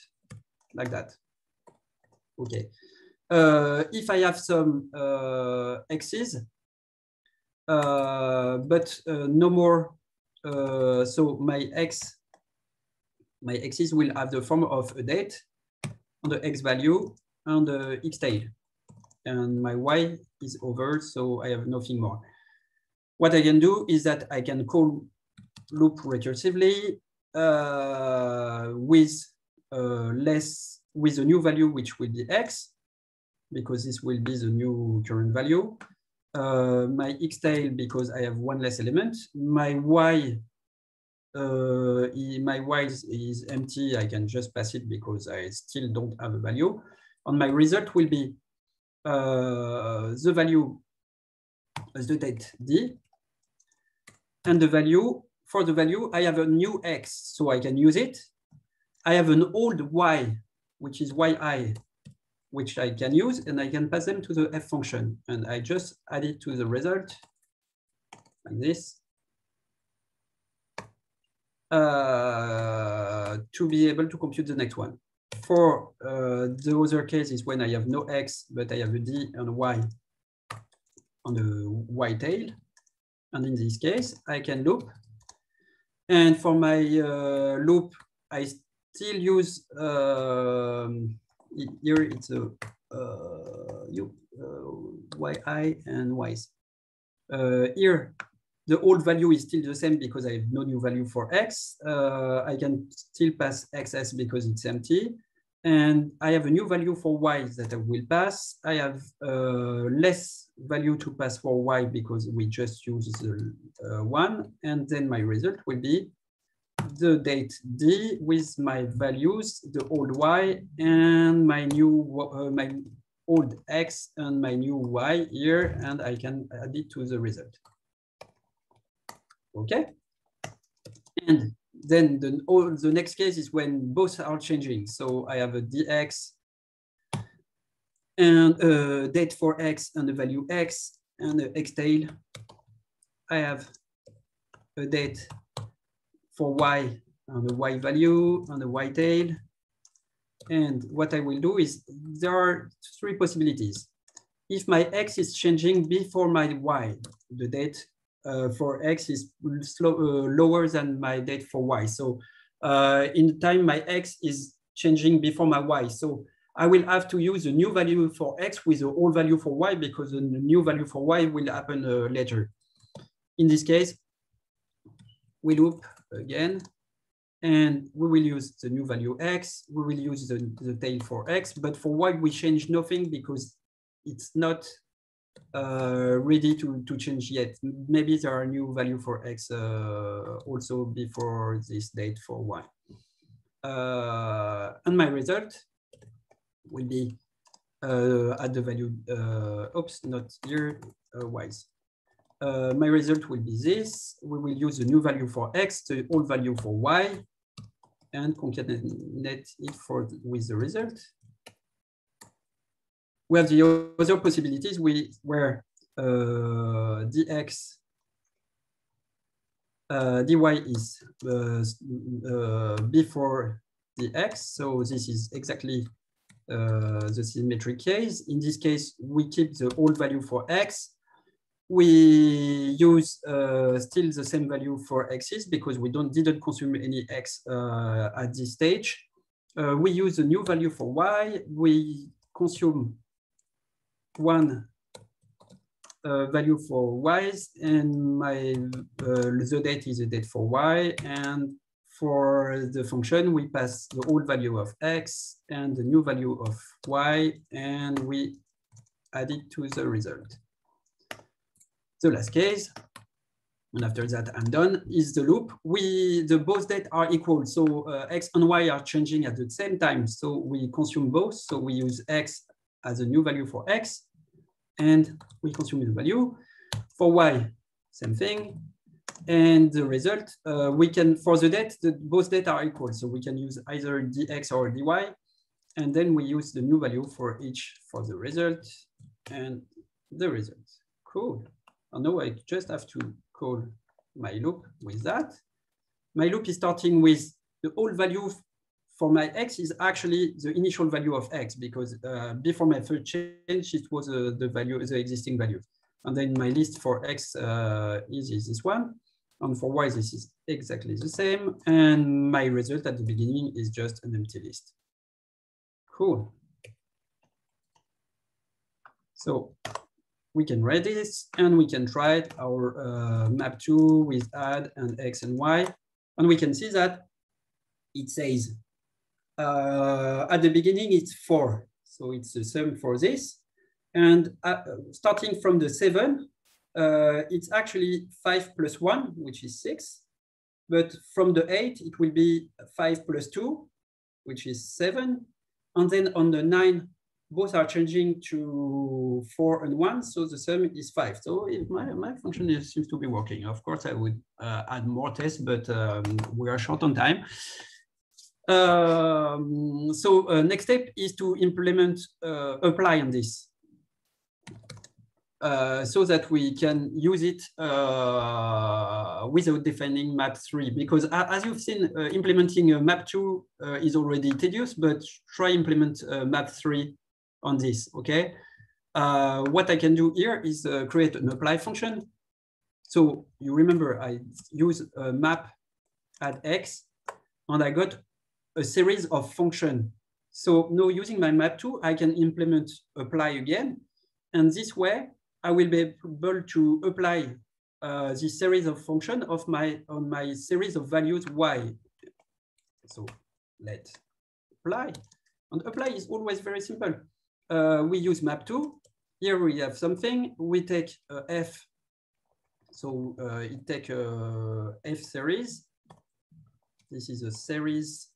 Speaker 1: like that. Okay. Uh, if I have some uh, x's, uh, but no more, so my x, my x's will have the form of a date on the x value and the x tail. And my y is over, so I have nothing more. What I can do is that I can call loop recursively uh, with uh, less with a new value which will be x because this will be the new current value. Uh, my x tail because I have one less element. My y, uh, my y is, is, empty. I can just pass it because I still don't have a value. And my result will be uh, the value as the date d, and the value for the value I have a new x, so I can use it. I have an old y, which is yi which I can use and I can pass them to the f function. And I just add it to the result like this uh, to be able to compute the next one. For uh, the other case is when I have no x, but I have a d and a y on the y tail. And in this case, I can loop. And for my uh, loop, I still use um, here it's a uh, uh, yi and y's. Uh, here, the old value is still the same because I have no new value for x. Uh, I can still pass xs because it's empty. And I have a new value for y that I will pass. I have uh, less value to pass for y because we just use the uh, one. And then my result will be the date D with my values, the old Y and my new uh, my old x and my new y here, and I can add it to the result. Okay. And then the, all, the next case is when both are changing. So I have a dx and a date for x and the value x and the x tail. I have a date for y on the y value on the y tail. And what I will do is there are three possibilities. If my x is changing before my y, the date uh, for x is slow, uh, lower than my date for y. So uh, in time, my x is changing before my y. So I will have to use a new value for x with the old value for y because the new value for y will happen uh, later. In this case, we loop again, and we will use the new value x. We will use the, the tail for x, but for y, we change nothing because it's not uh, ready to, to change yet. Maybe there are new value for X uh, also before this date for Y. Uh, and my result will be uh, at the value, uh, oops, not here, uh, my result will be this. We will use the new value for X, the old value for Y, and concatenate it for with the result we have the other possibilities we, where uh, dx uh, dy is uh, uh, before the x. So this is exactly the symmetric case. In this case, we keep the old value for x. We use uh, still the same value for x's because we don't didn't consume any x at this stage. we use a new value for y. We consume one uh, value for y's and my uh, the date is a date for y and for the function we pass the old value of x and the new value of y and we add it to the result. The last case, and after that I'm done, is the loop. We the both date are equal, so uh, x and y are changing at the same time. So we consume both. So we use x as a new value for x and we consume the value. For y, same thing. And the result, uh, we can, for the date, the, both data are equal. So we can use either dx or dy. And then we use the new value for each for the result and the result. Cool. And now I just have to call my loop with that. My loop is starting with the old value for my x is actually the initial value of x because uh, before my first change, it was uh, the value, the existing value. And then my list for x uh, is this one. And for y, this is exactly the same. And my result at the beginning is just an empty list. Cool. So we can write this and we can try our uh, map two with add and x and y. And we can see that it says uh, at the beginning, it's four. So it's the same for this. And uh, starting from the seven, uh, it's actually five plus one, which is six. But from the eight, it will be five plus two, which is seven. And then on the nine, both are changing to four and one. So the sum is five. So my, my function is, seems to be working. Of course, I would uh, add more tests, but um, we are short on time. Um, so uh, next step is to implement, uh, apply on this. Uh, so that we can use it uh, without defining map 3 because as you've seen uh, implementing map 2 uh, is already tedious but try implement map 3 on this okay what I can do here is create an apply function so you remember I use a map at x and I got a series of function. So now using my map2, I can implement apply again. And this way, I will be able to apply uh, this series of function of my on my series of values y. So let apply. And apply is always very simple. Uh, we use map2. Here we have something. We take uh, f. So uh, it take a uh, f series. This is a series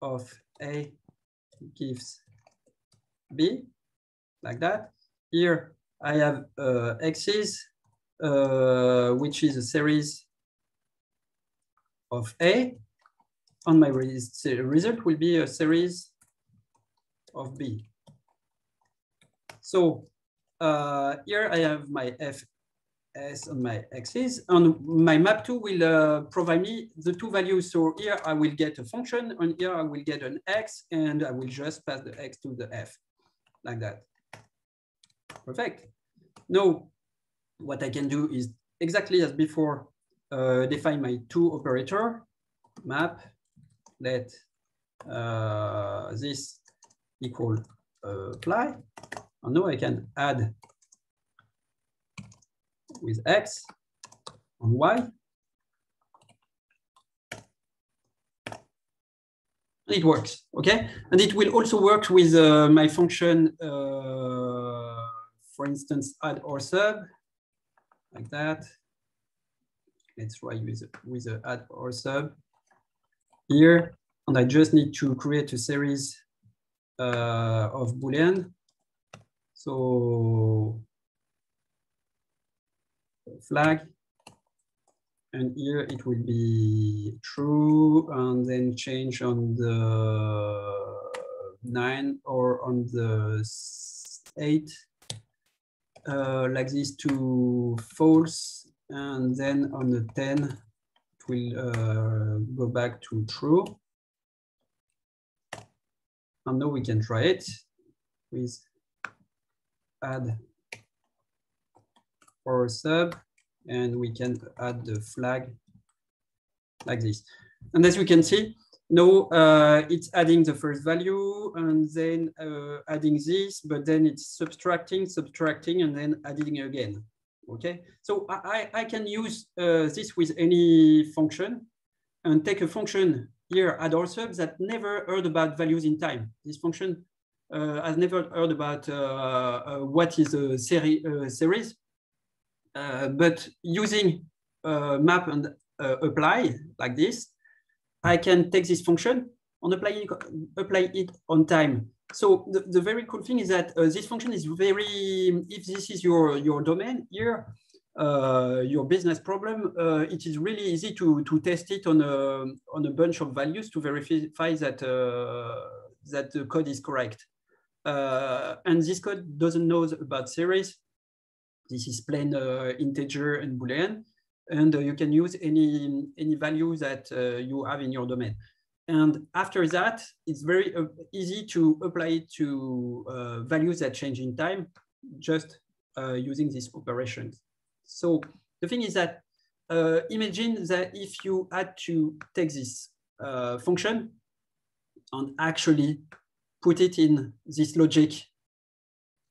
Speaker 1: of A gives B, like that. Here I have uh, x's, uh, which is a series of A, and my result will be a series of B. So uh, here I have my f s on my axis, and my map2 will uh, provide me the two values. So here I will get a function, and here I will get an x, and I will just pass the x to the f, like that. Perfect. Now, what I can do is exactly as before, uh, define my two operator, map, let uh, this equal uh, apply. And now I can add with X and Y. And it works, okay? And it will also work with uh, my function, uh, for instance, add or sub, like that. Let's try with, with a add or sub here. And I just need to create a series uh, of Boolean. So flag. And here it will be true and then change on the nine or on the eight, uh, like this to false. And then on the 10, it will uh, go back to true. And now we can try it with add or sub, and we can add the flag like this. And as you can see, now uh, it's adding the first value and then uh, adding this, but then it's subtracting, subtracting, and then adding again. Okay, so I, I can use uh, this with any function and take a function here, at or sub, that never heard about values in time. This function uh, has never heard about uh, uh, what is a seri series. Uh, but using uh, map and uh, apply like this, I can take this function and apply it, apply it on time. So the, the very cool thing is that this function is very, if this is your, your domain here, uh, your business problem, uh, it is really easy to, to test it on a, on a bunch of values to verify that, uh, that the code is correct. and this code doesn't know about series. This is plain uh, integer and Boolean. And uh, you can use any, any value that uh, you have in your domain. And after that, it's very easy to apply it to values that change in time, just using these operations. So the thing is that uh, imagine that if you had to take this uh, function and actually put it in this logic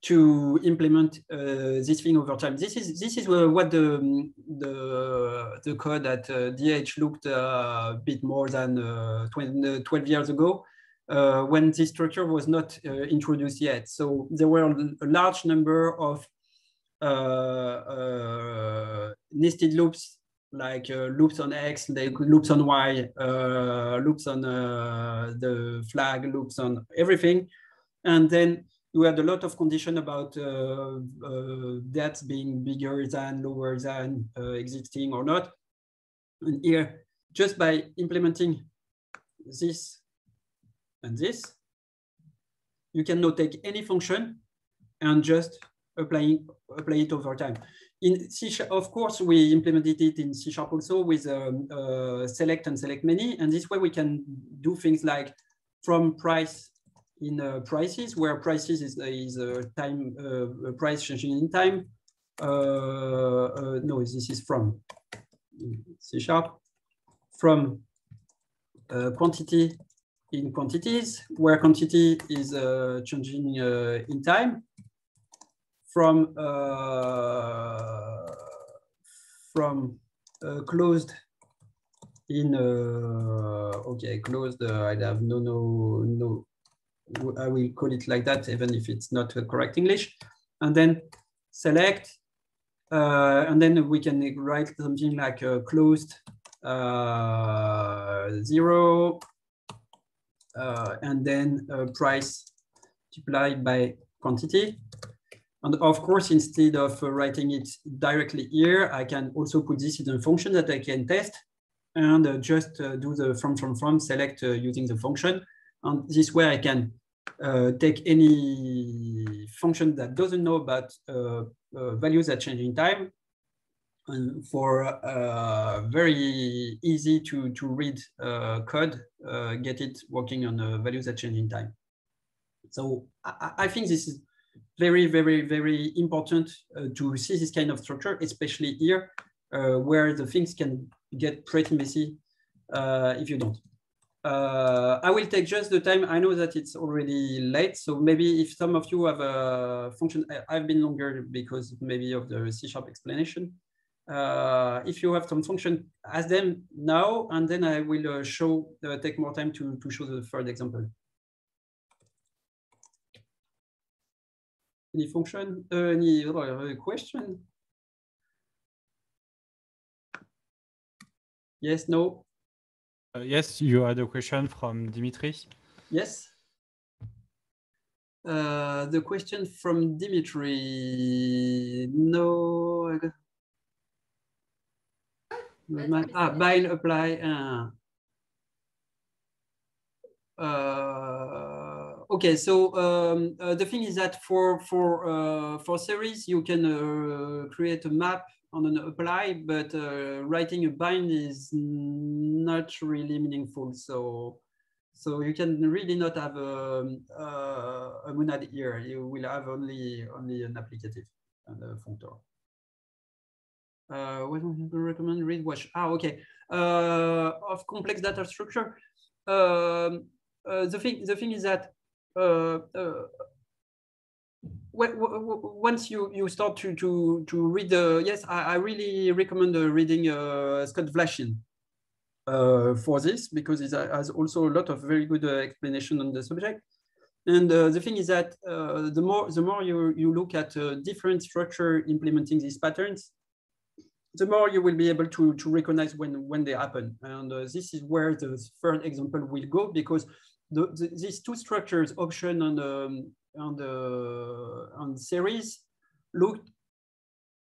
Speaker 1: to implement uh, this thing over time. This is this is what the the the code at uh, D-EDGE looked uh, a bit more than uh, 20, 12 years ago. Uh, when this structure was not uh, introduced yet. So there were a large number of nested loops like uh, loops on X, loops on Y, uh, loops on uh, the flag, loops on everything. And then you had a lot of condition about uh, uh, depth being bigger than, lower than uh, existing or not. And here, just by implementing this and this, you can now take any function and just applying apply it over time. In C of course, we implemented it in C sharp also with um, uh, select and select many, and this way we can do things like from price in uh, prices, where prices is, is a time uh, price changing in time. Uh, uh, no, this is from C sharp from uh, quantity in quantities, where quantity is changing in time from from closed in uh, okay closed uh, i have no no no I will call it like that, even if it's not correct English. And then select, uh, and then we can write something like uh, closed uh, zero, uh, and then uh, price multiplied by quantity. And of course, instead of uh, writing it directly here, I can also put this in a function that I can test and uh, just uh, do the from, from, from select uh, using the function. And this way I can uh, take any function that doesn't know about uh, values that change in time and for uh, very easy to, to read uh, code, uh, get it working on values that change in time. So I, I, think this is very, very, very important to see this kind of structure, especially here, where the things can get pretty messy if you don't. Uh, I will take just the time. I know that it's already late, so maybe if some of you have a function, I, have been longer because maybe of the C sharp explanation uh, if you have some function, ask them now, and then I will uh, show, uh, take more time to, to show the third example. Any function, uh, any other question? Yes, no?
Speaker 2: Uh, yes, you had a question from Dimitri.
Speaker 1: Yes. Uh, the question from Dimitri, no, ah, bind, apply. Uh, uh, okay, so um, uh, the thing is that for for uh, for series you can uh, create a map on an apply, but uh, writing a bind is not really meaningful. So so you can really not have a, a, a monad here. You will have only only an applicative and a functor uh, what would you recommend read watch ah okay uh, of complex data structure um, uh, the thing the thing is that uh, uh, once you you start to to to read the yes I, I really recommend reading uh, Scott Wlaschin for this because it has also a lot of very good explanation on the subject and uh, the thing is that uh, the more the more you, you look at uh, different structure implementing these patterns, the more you will be able to, to recognize when, when they happen. And uh, this is where the third example will go because the, the, these two structures, option and, um, and, uh, and series, look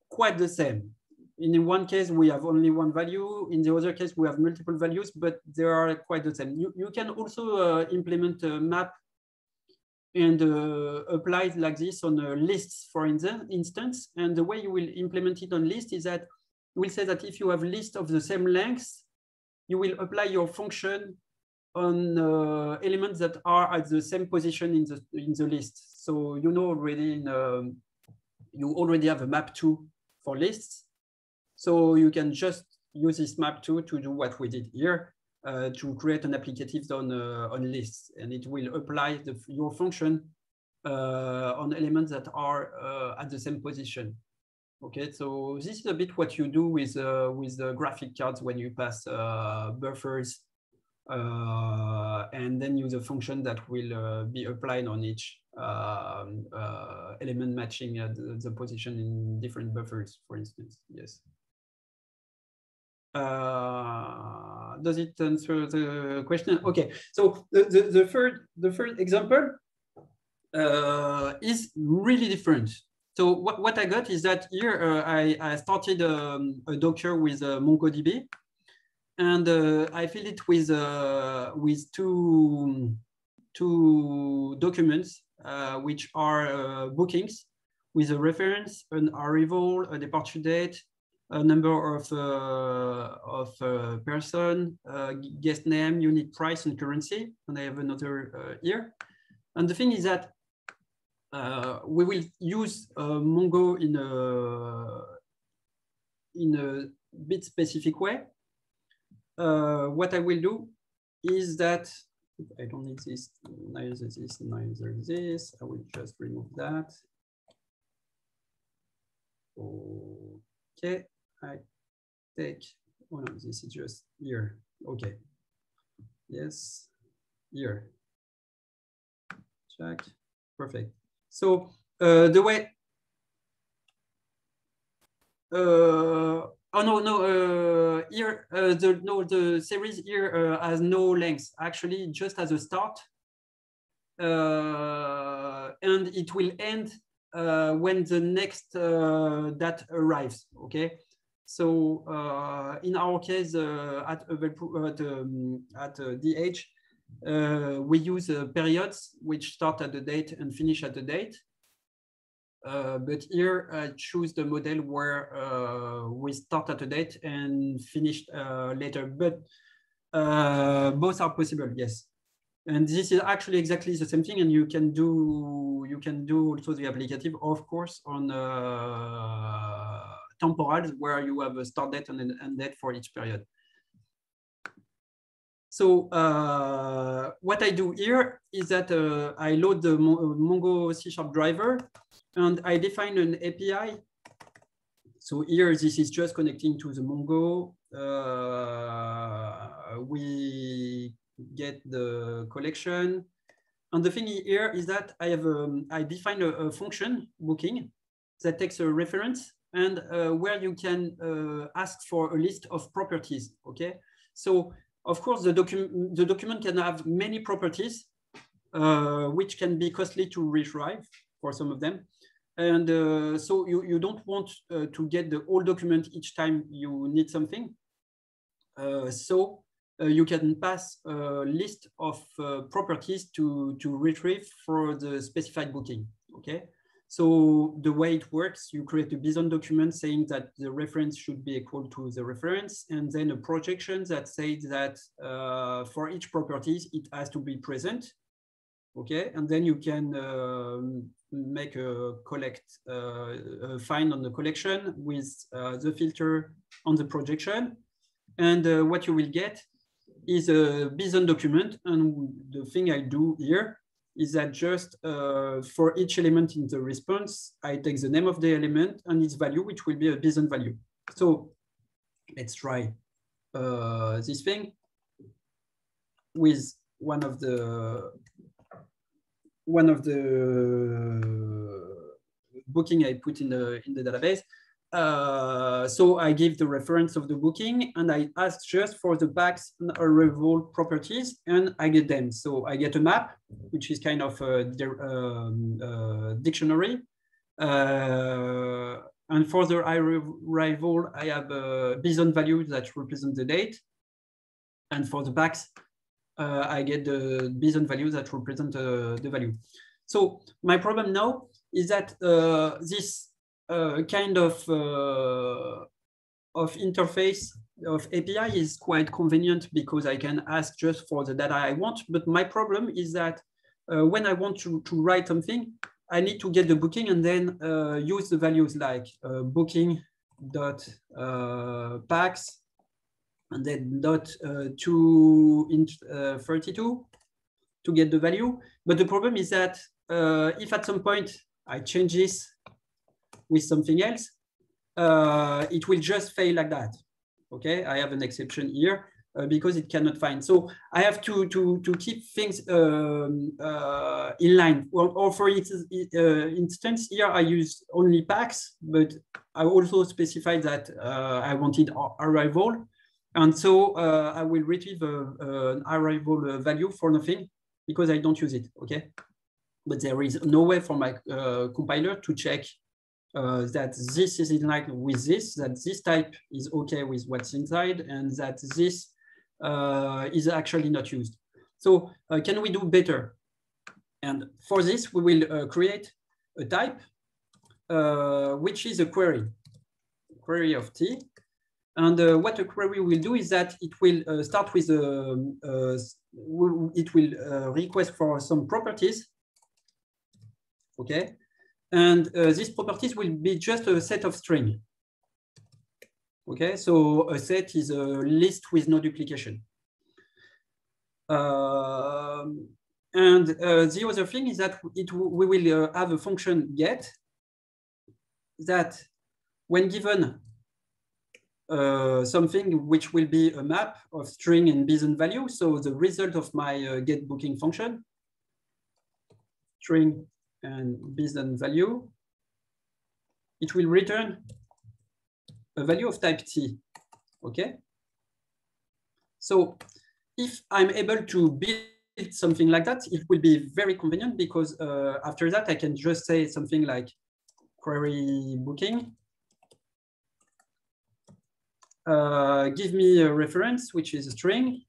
Speaker 1: quite the same. In one case, we have only one value. In the other case, we have multiple values, but they are quite the same. You, you can also uh, implement a map and uh, apply it like this on uh, lists, for instance. And the way you will implement it on list is that we'll say that if you have list of the same length, you will apply your function on uh, elements that are at the same position in the in the list. So you know already in, um, you already have a map two for lists. So you can just use this map two to do what we did here uh, to create an applicative on uh, on lists, and it will apply the, your function uh, on elements that are uh, at the same position. Okay, so this is a bit what you do with uh, with the graphic cards when you pass uh, buffers and then use a function that will uh, be applied on each um, uh, element matching uh, the, the, position in different buffers, for instance. Yes. does it answer the question? Okay, so the, the, the third the third example is really different so what, what I got is that here uh, I, I started um, a Docker with uh, MongoDB, and uh, I filled it with uh, with two two documents uh, which are uh, bookings with a reference, an arrival, a departure date, a number of of person, guest name, unit price, and currency. And I have another here. And the thing is that uh, we will use uh, Mongo in a, in a bit specific way. Uh, what I will do is that I don't need this, neither this, neither this. I will just remove that. Okay, I take, oh no, this is just here. Okay, yes, here. Check, perfect. So uh, the way, uh, oh no, no, uh, here, uh, the, no, the series here uh, has no length. Actually, just as a start, uh, and it will end uh, when the next uh, that arrives. Okay, so uh, in our case uh, at at, um, at D-EDGE, we use periods which start at the date and finish at the date. Uh, but here I choose the model where uh, we start at a date and finish uh, later. But both are possible, yes. And this is actually exactly the same thing, and you can do you can do also the applicative, of course, on temporals where you have a start date and an end date for each period. So uh, what I do here is that uh, I load the Mongo C Sharp driver and I define an API. So here, this is just connecting to the Mongo. Uh, we get the collection. And the thing here is that I have um, I define a, a, function booking that takes a reference and uh, where you can uh, ask for a list of properties. Okay, so of course the document the document can have many properties, uh, which can be costly to retrieve for some of them. And uh, so you, you don't want uh, to get the whole document each time you need something. Uh, so uh, you can pass a list of uh, properties to, to retrieve for the specified booking, okay? So the way it works, you create a BSON document saying that the reference should be equal to the reference, and then a projection that says that uh, for each properties, it has to be present okay? And then you can um, make a collect, uh, a find on the collection with uh, the filter on the projection. And uh, what you will get is a BSON document. And the thing I do here is that just uh, for each element in the response, I take the name of the element and its value, which will be a BSON value. So let's try uh, this thing with one of the one of the booking I put in the in the database. Uh, so I give the reference of the booking and I ask just for the pax and arrival properties and I get them. So I get a map, which is kind of a, um, a dictionary. Uh, and for the arrival, I have a BSON value that represents the date. And for the pax, uh, I get the BSON values that represent uh, the value. So my problem now is that uh, this kind of of interface of API is quite convenient because I can ask just for the data I want. But my problem is that uh, when I want to, to write something, I need to get the booking and then uh, use the values like uh, booking dot pax and then dot uh, 2 int uh, 32 to get the value. But the problem is that uh, if at some point I change this with something else, uh, it will just fail like that. Okay, I have an exception here uh, because it cannot find. So I have to to to keep things um, uh, in line. Or, or for instance, here I use only pax, but I also specified that I wanted arrival and so uh, I will retrieve uh, uh, an arrival value for nothing because I don't use it, okay? But there is no way for my compiler to check uh, that this is in line with this, that this type is okay with what's inside, and that this uh, is actually not used. So uh, can we do better? And for this, we will create a type, which is a query, query of T, and uh, what a query will do is that it will uh, start with a, um, uh, it will uh, request for some properties. Okay. And uh, these properties will be just a set of string. Okay. So a set is a list with no duplication. Um, and uh, the other thing is that it we will have a function get that when given uh, something which will be a map of string and BSON value. So the result of my uh, get booking function, string and BSON value, it will return a value of type T, okay? So if I'm able to build something like that, it will be very convenient because uh, after that, I can just say something like query booking. Uh, give me a reference, which is a string.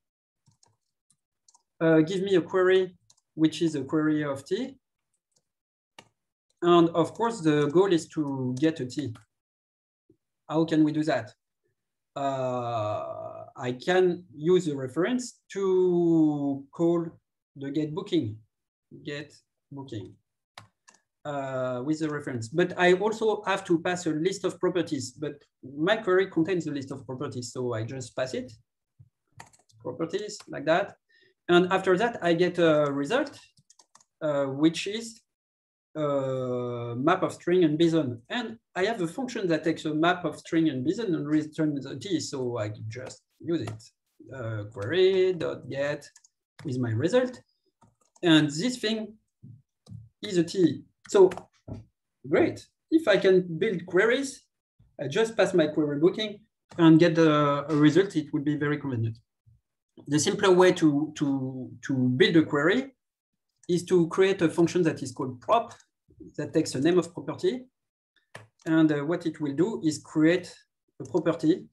Speaker 1: Uh, give me a query, which is a query of T. And of course, the goal is to get a T. How can we do that? Uh, I can use a reference to call the get booking, get booking uh, with the reference. But I also have to pass a list of properties, but my query contains a list of properties. So I just pass it, properties like that. And after that, I get a result, uh, which is a map of string and BSON. And I have a function that takes a map of string and BSON and returns a t. So I just use it. Uh, query dot get with my result. And this thing is a t. So great. If I can build queries, I just pass my query booking and get a, a result, it would be very convenient. The simpler way to, to, to build a query is to create a function that is called prop that takes a name of property. And uh, what it will do is create a property,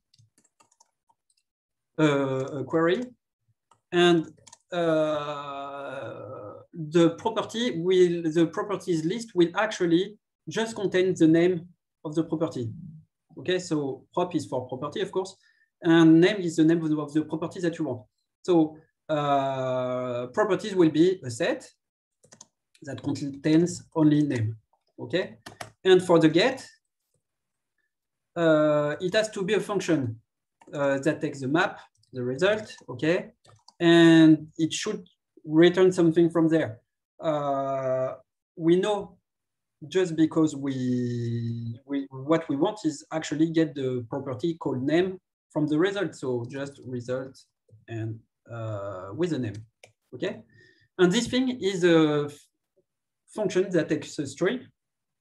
Speaker 1: uh, a query, and uh, the property will, the properties list will actually just contain the name of the property. Okay, so prop is for property, of course, and name is the name of the property that you want. So uh, properties will be a set that contains only name, okay? And for the get, uh, it has to be a function uh, that takes the map, the result, okay? And it should return something from there. Uh, we know just because we, we what we want is actually get the property called name from the result. So just result and uh, with a name, okay? And this thing is a function that takes a string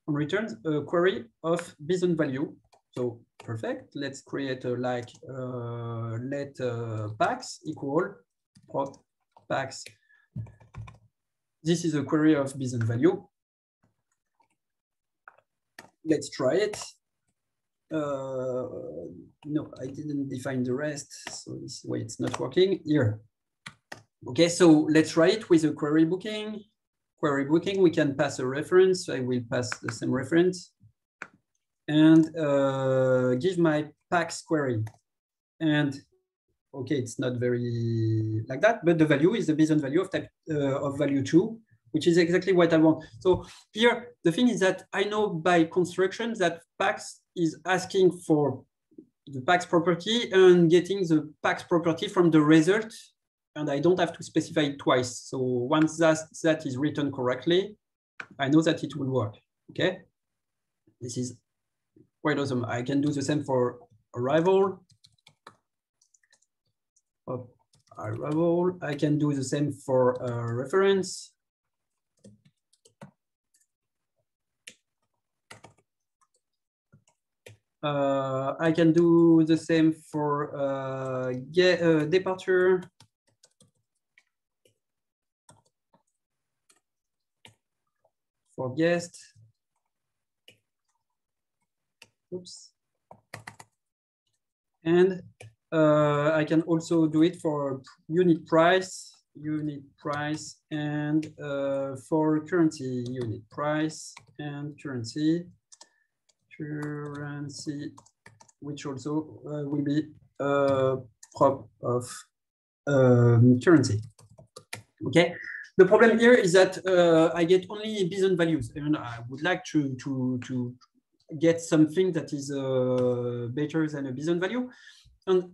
Speaker 1: and returns a query of BSON value. So perfect. Let's create a like uh, let uh, pax equal prop pax. This is a query of BSON value. Let's try it. Uh, no, I didn't define the rest. So this way it's not working here. Okay, so let's try it with a query booking. Query booking, we can pass a reference. So I will pass the same reference and uh, give my pax query. And okay, it's not very like that, but the value is the BSON value of type uh, of value two, which is exactly what I want. So here, the thing is that I know by construction that PAX is asking for the PAX property and getting the PAX property from the result. And I don't have to specify it twice. So once that, that is written correctly, I know that it will work, okay? This is quite awesome. I can do the same for arrival. Oh, arrival. I can do the same for uh, reference. Uh, I can do the same for uh, get, uh, departure. For guest. Oops. And uh, I can also do it for unit price, unit price, and uh, for currency, unit price and currency currency, which also uh, will be a prop of um, currency. Okay. The problem here is that uh, I get only BSON values, and I would like to to to get something that is uh, better than a BSON value. And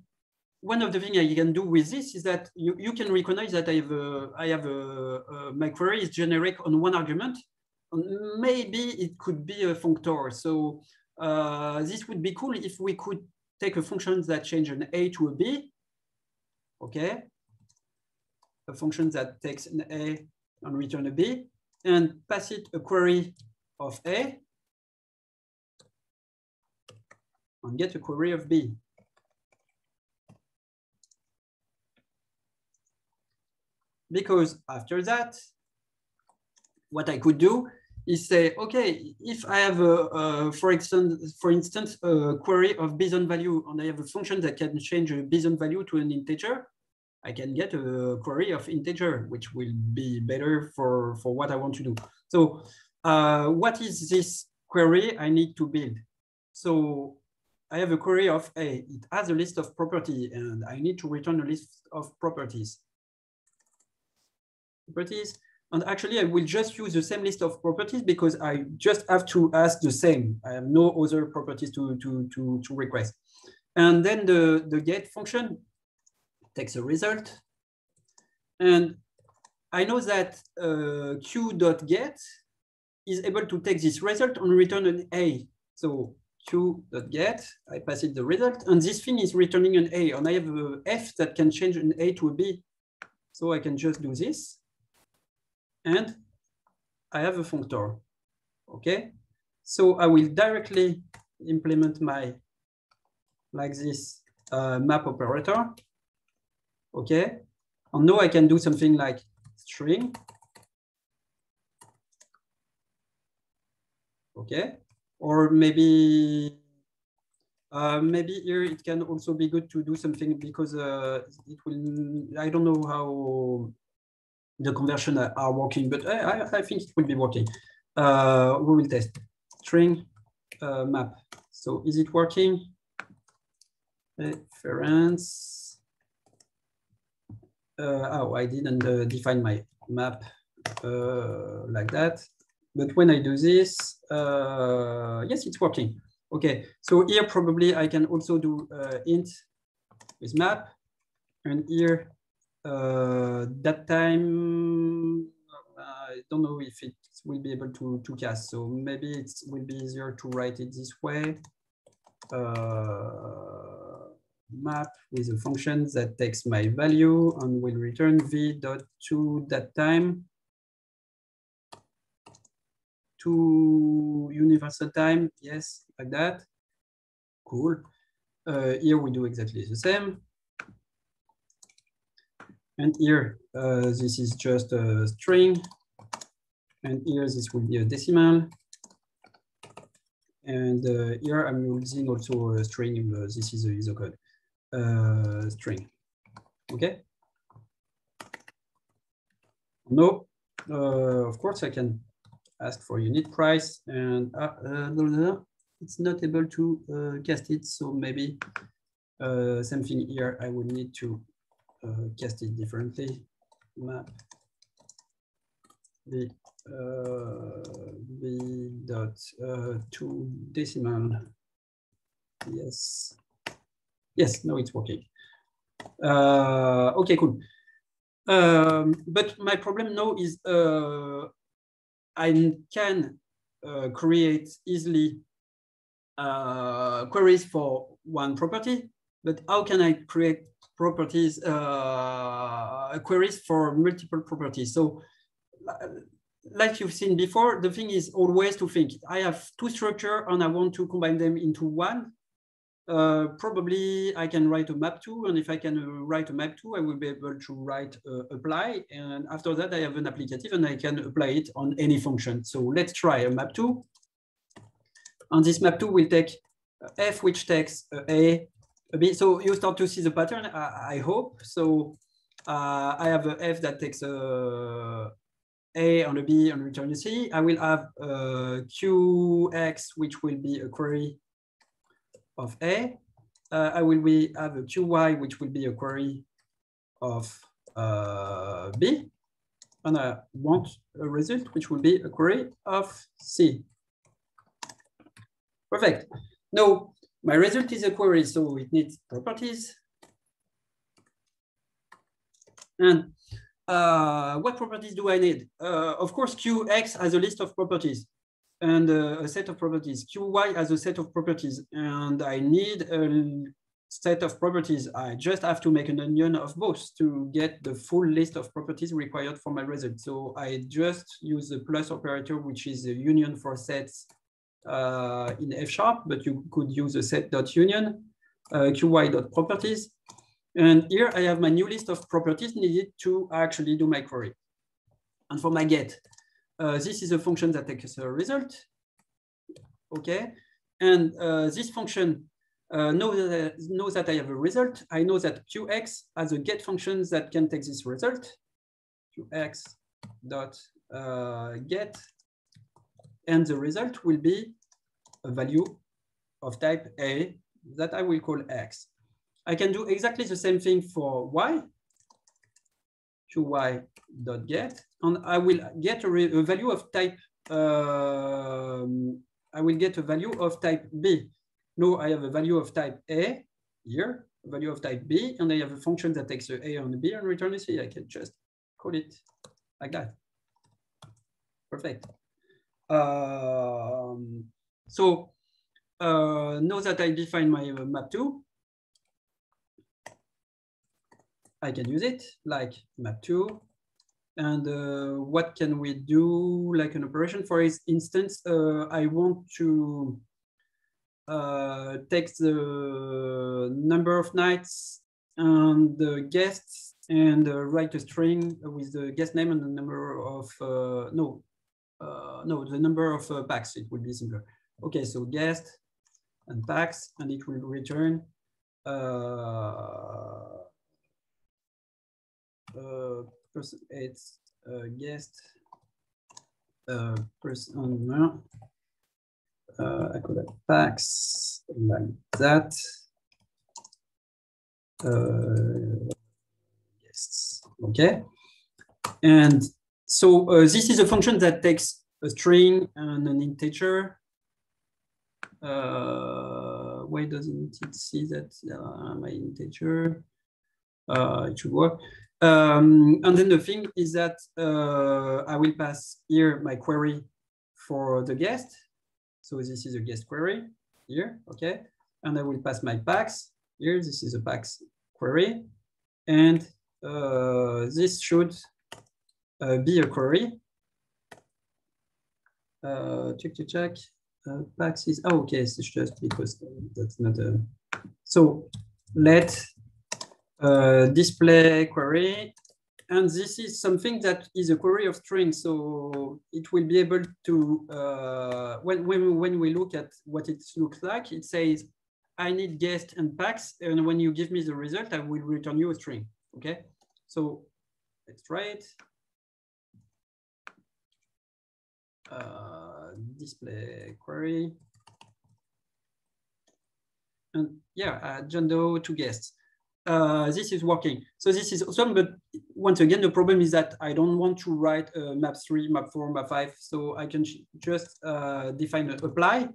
Speaker 1: one of the things I can do with this is that you, you can recognize that I have a, I have a, a my query is generic on one argument, maybe it could be a functor. So uh, this would be cool if we could take a function that change an A to a B, okay? A function that takes an A and return a B, and pass it a query of A, and get a query of B. because after that, what I could do is say, okay, if I have, a, a, for instance, for instance, a query of BSON value, and I have a function that can change a BSON value to an integer, I can get a query of integer, which will be better for, for what I want to do. So uh, what is this query I need to build? So I have a query of A, it has a list of property and I need to return a list of properties. Properties, and actually, I will just use the same list of properties because I just have to ask the same. I have no other properties to, to, to, to request. And then the, the get function takes a result. And I know that uh, q.get is able to take this result and return an A. So q.get, I pass it the result, and this thing is returning an A, and I have a f that can change an A to a B. So I can just do this and I have a functor, okay? So I will directly implement my, like this, uh, map operator, okay? And now I can do something like string, okay? Or maybe, uh, maybe here it can also be good to do something because uh, it will, I don't know how the conversion are working, but I, I think it will be working. Uh, we will test string uh, map. So is it working? Reference. Uh, oh, I didn't uh, define my map uh, like that. But when I do this, uh, yes, it's working. Okay, so here probably I can also do int with map. And here uh, that time, I don't know if it will be able to, to cast. So maybe it will be easier to write it this way. Uh, map with a function that takes my value and will return v dot to that time to universal time. Yes, like that. Cool. Uh, here we do exactly the same. And here, uh, this is just a string. And here, this will be a decimal. And uh, here, I'm using also a string. Uh, this is a user code uh, string. Okay. No, uh, of course, I can ask for unit price. And uh, it's not able to cast it. So maybe something here I would need to uh, cast it differently. Map v uh, v dot uh, two decimal. Yes. Yes, no, it's working. Uh, okay, cool. Um, but my problem now is uh, I can uh, create easily uh, queries for one property, but how can I create properties, uh, queries for multiple properties. So like you've seen before, the thing is always to think, I have two structure and I want to combine them into one. Uh, probably I can write a map to, and if I can uh, write a map to, I will be able to write uh, apply. And after that, I have an applicative and I can apply it on any function. So let's try a map to. And this map to will take f, which takes a, a bit. So you start to see the pattern, I, I hope. So uh, I have a F that takes a A on a B and return a C. I will have a QX, which will be a query of A. Uh, I will be, have a QY, which will be a query of uh, B. And I want a result, which will be a query of C. Perfect. Now, my result is a query, so it needs properties. And uh, what properties do I need? Uh, of course, Qx has a list of properties and uh, a set of properties. Qy has a set of properties, and I need a set of properties. I just have to make an union of both to get the full list of properties required for my result. So I just use the plus operator, which is a union for sets uh, in F sharp, but you could use a set dot union, uh, qy dot properties. And here I have my new list of properties needed to actually do my query. And for my get, uh, this is a function that takes a result. Okay. And uh, this function uh, knows, that, knows that I have a result. I know that Qx has a get function that can take this result. Qx dot uh, get. And the result will be a value of type A that I will call X. I can do exactly the same thing for Y, to Y dot get, and I will get a, a value of type, um, I will get a value of type B. No, I have a value of type A here, value of type B, and I have a function that takes a A and a B and returns a C. I can just call it like that. Perfect. Um, so uh, now that I define my uh, map2, I can use it like map2. And uh, what can we do like an operation? For instance, uh, I want to uh, take the number of nights and the guests and uh, write a string with the guest name and the number of, uh, no, no, the number of uh, pax, it would be simpler. Okay, so guest and pax, and it will return uh, uh, person, it's uh, guest uh, person, uh, I call it pax like that. Uh, yes, okay. And so uh, this is a function that takes a string and an integer. Uh, why doesn't it see that uh, my integer? Uh, it should work. Um, and then the thing is that uh, I will pass here my query for the guest. So this is a guest query here, okay? And I will pass my pax here. This is a pax query. And uh, this should be a query. Uh, check, check, check. Uh, pax is, oh, okay, it's just because that's not a, so let uh, display query. And this is something that is a query of string. So it will be able to, uh, when, when, when we look at what it looks like, it says, I need guest and pax. And when you give me the result, I will return you a string. Okay. So let's try it. Uh, display query. And yeah, uh, John Doe to guests. Uh, this is working. So this is awesome, but once again, the problem is that I don't want to write a map three, map four, map five. So I can just uh, define a apply,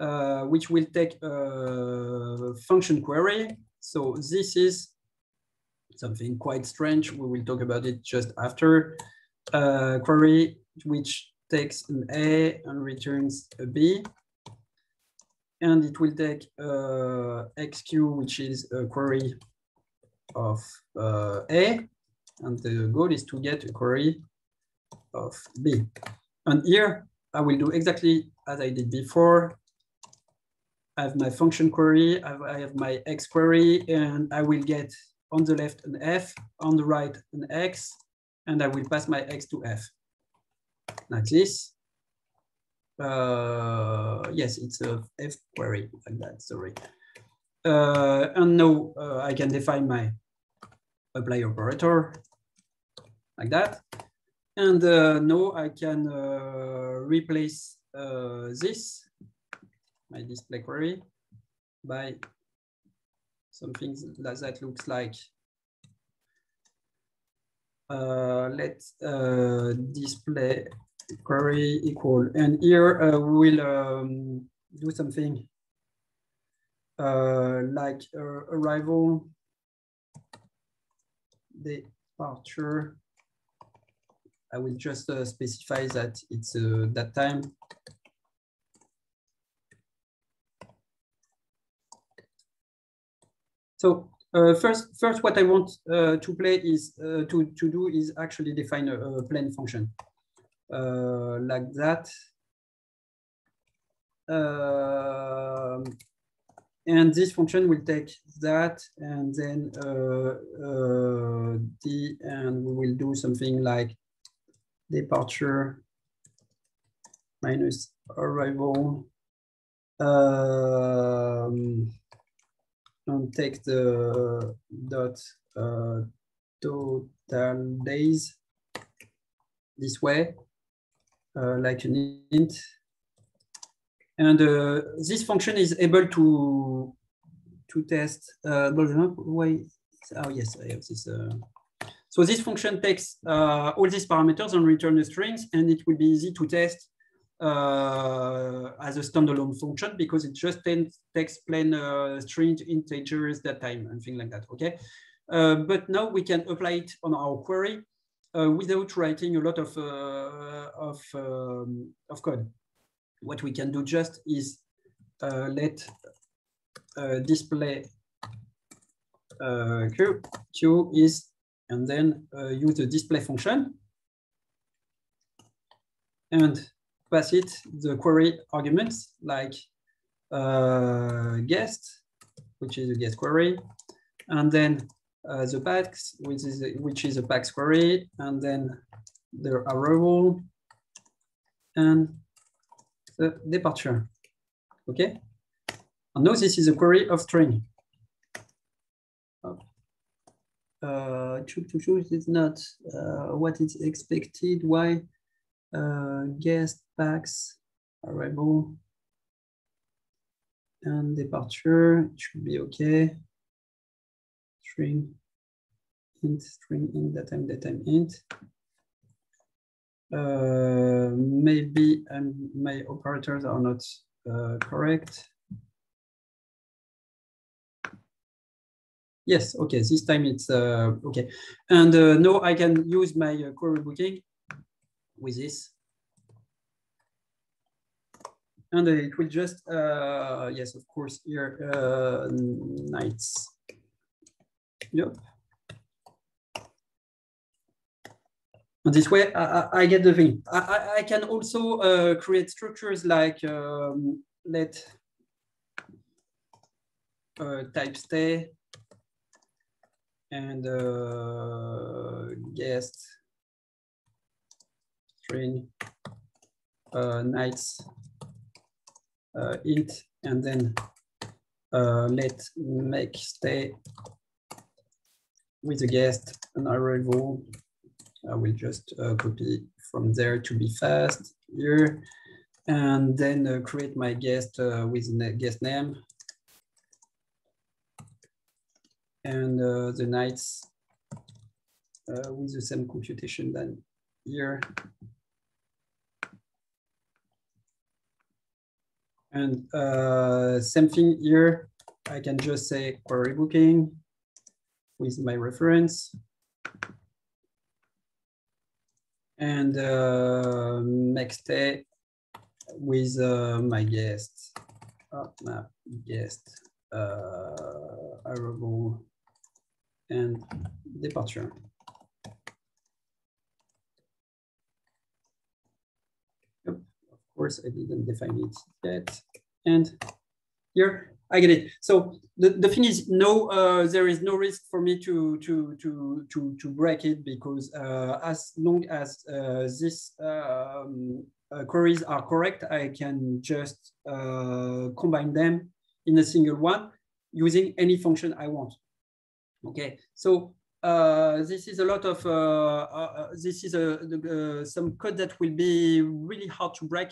Speaker 1: uh, which will take a function query. So this is something quite strange. We will talk about it just after. Uh, query, which takes an A and returns a B and it will take uh, XQ, which is a query of uh, A, and the goal is to get a query of B. And here, I will do exactly as I did before. I have my function query, I have my X query, and I will get on the left an F, on the right an X, and I will pass my X to F, like this uh, yes, it's a F query like that, sorry. Uh, and now uh, I can define my apply operator like that. And uh, now I can uh, replace uh, this, my display query, by something that, that looks like uh, let's uh, display query equal. And here uh, we will um, do something uh, like uh, arrival, departure. I will just uh, specify that it's that time. So uh, first, first, what I want uh, to play is uh, to to do is actually define a, a plain function uh, like that. Um, and this function will take that and then uh, uh, d, and we will do something like departure minus arrival um, and take the dot uh, total days this way, uh, like an int. And uh, this function is able to to test. Uh, why? Oh yes, I have this. Uh, so this function takes uh, all these parameters and return the strings, and it will be easy to test uh, as a standalone function because it just takes plain uh, string integers that time and things like that. Okay, uh, but now we can apply it on our query uh, without writing a lot of uh, of um, of code. What we can do just is uh, let display q q is and then use the display function and pass it the query arguments like uh, guest, which is a guest query, and then uh, the pax, which is a, which is a pax query, and then the arrival and the departure. Okay. And now this is a query of string. Uh, choose is not uh, what is expected. Why? Uh, guest pax arrival and departure it should be okay. String int string int that time that time int. Uh, maybe um, my operators are not uh, correct. Yes okay this time it's uh, okay. And uh, now i can use my uh, query booking with this. And it will just, uh, yes, of course, here, uh, nights. Yep. And this way, I, I, get the thing. I, I can also uh, create structures like um, let uh, type stay and uh, guest string uh, nights uh, int and then uh, let make stay with a guest an arrival. I will just uh, copy from there to be fast here. And then uh, create my guest uh, with a guest name. And the nights with the same computation than here And uh, same thing here, I can just say query booking with my reference. And uh, next day with uh, my guest, oh, guest, uh, arrival and departure. Course, I didn't define it yet. And here I get it. So the, the thing is, no, uh, there is no risk for me to to to to to break it because uh, as long as uh, these um, uh, queries are correct, I can just uh, combine them in a single one using any function I want. Okay, so uh, this is a lot of this is a, some code that will be really hard to break.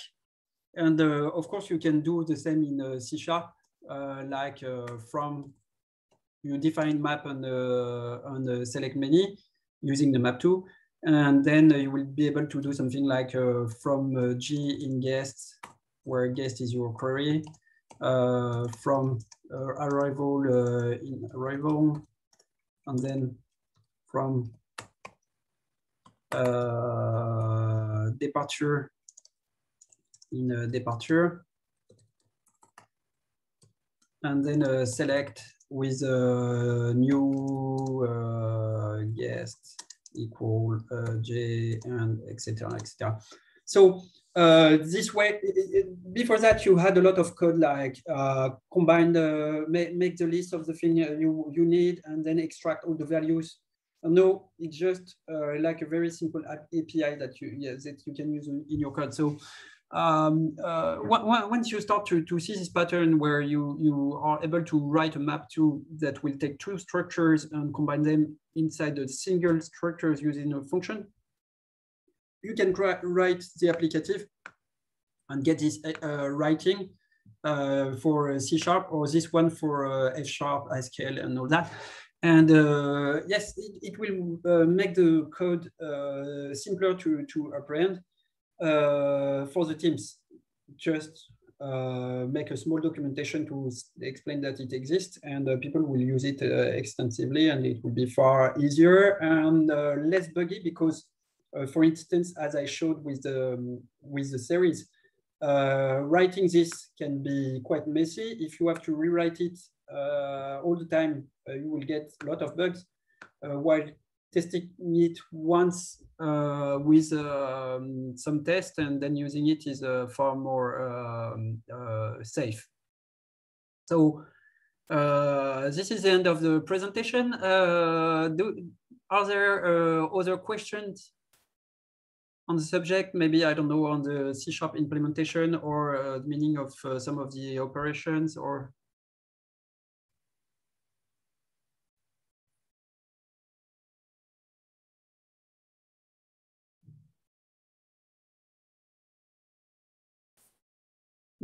Speaker 1: And uh, of course, you can do the same in uh, C Sharp, uh, like uh, from you define map on the, on the select many using the map tool. And then you will be able to do something like from G in guest, where guest is your query, from arrival in arrival, and then from uh, departure in uh, departure and then uh, select with a new uh, guest equal uh, j and etc etc so uh, this way, before that, you had a lot of code like uh, combine the, make, make the list of the thing you, you need and then extract all the values. no, it's just uh, like a very simple API that you, yeah, that you can use in your code. So um, uh, once you start to, to see this pattern where you, you are able to write a map to that will take two structures and combine them inside a single structures using a function, you can write the applicative and get this uh, writing uh, for C sharp or this one for uh, F sharp, Haskell and all that. And uh, yes, it, it will uh, make the code uh, simpler to, to apprehend for the teams. Just make a small documentation to explain that it exists and people will use it extensively and it will be far easier and less buggy because uh, for instance, as I showed with the, um, with the series, uh, writing this can be quite messy. If you have to rewrite it uh, all the time, you will get a lot of bugs. while testing it once uh, with um, some test and then using it is uh, far more um, uh, safe. So this is the end of the presentation. Do, are there other questions on the subject, maybe, I don't know, on the C Sharp implementation or uh, the meaning of uh, some of the operations or?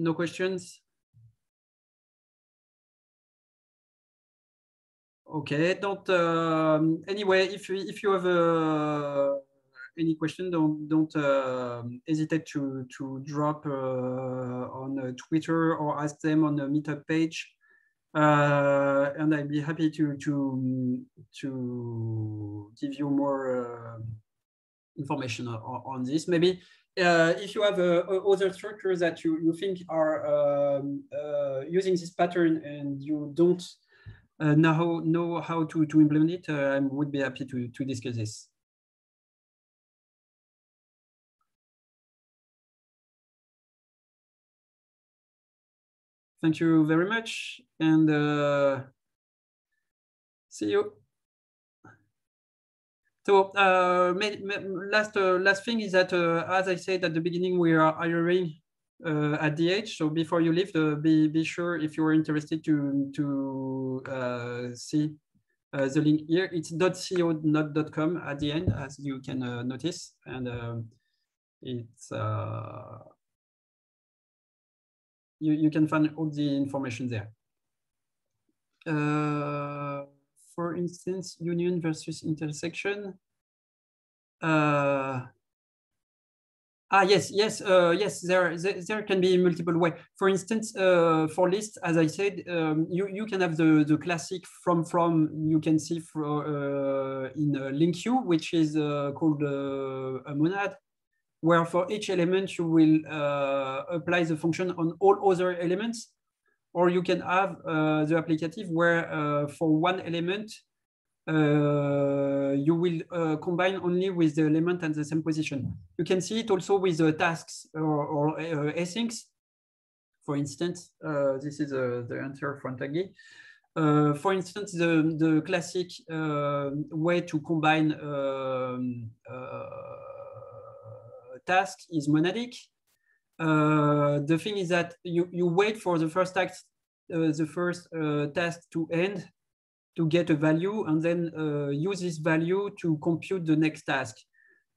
Speaker 1: No questions? Okay, don't, um, anyway, if, if you have a, any question, don't don't uh, hesitate to to drop uh, on uh, Twitter or ask them on the meetup page. Uh, and I'd be happy to to to give you more uh, information on, on, this. Maybe uh, if you have other structures that you you think are um, using this pattern and you don't know know how to to implement it, I would be happy to to discuss this. Thank you very much and uh, see you. So uh, last uh, last thing is that uh, as I said at the beginning, we are hiring uh, at D-EDGE. So before you leave, uh, be be sure if you are interested to to uh, see the link here. It's .co not .com at the end, as you can notice, and um, it's you, you can find all the information there. Uh, for instance, union versus intersection. Uh, ah, yes, yes, uh, yes, there, there, can be multiple way. For instance, uh, for lists, as I said, um, you, you can have the, the classic from, from, you can see for, uh, in uh, LINQ, which is called a monad where for each element you will uh, apply the function on all other elements, or you can have uh, the applicative where uh, for one element, uh, you will uh, combine only with the element at the same position. You can see it also with the tasks or, or uh, asyncs. For instance, this is the answer from Tanguy. for instance, the, the classic way to combine um, task is monadic. Uh, the thing is that you, you wait for the first task, uh, the first uh, task to end to get a value and then uh, use this value to compute the next task.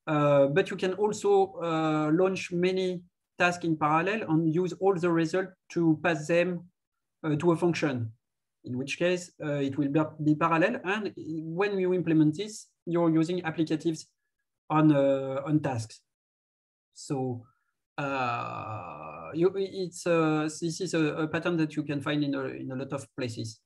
Speaker 1: Uh, but you can also uh, launch many tasks in parallel and use all the results to pass them to a function, in which case it will be, parallel. And when you implement this, you're using applicatives on, on tasks. So uh, you, it's uh, this is a, a, pattern that you can find in a, in a lot of places.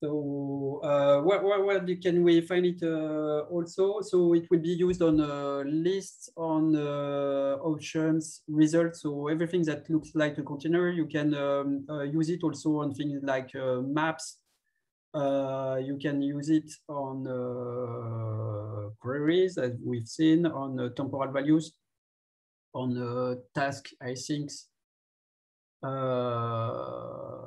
Speaker 1: So uh, where, where, where, can we find it uh, also? So it will be used on uh, lists, on options, results. So everything that looks like a container, you can um, use it also on things like maps. you can use it on queries, as we've seen, on temporal values, on task asyncs. Uh,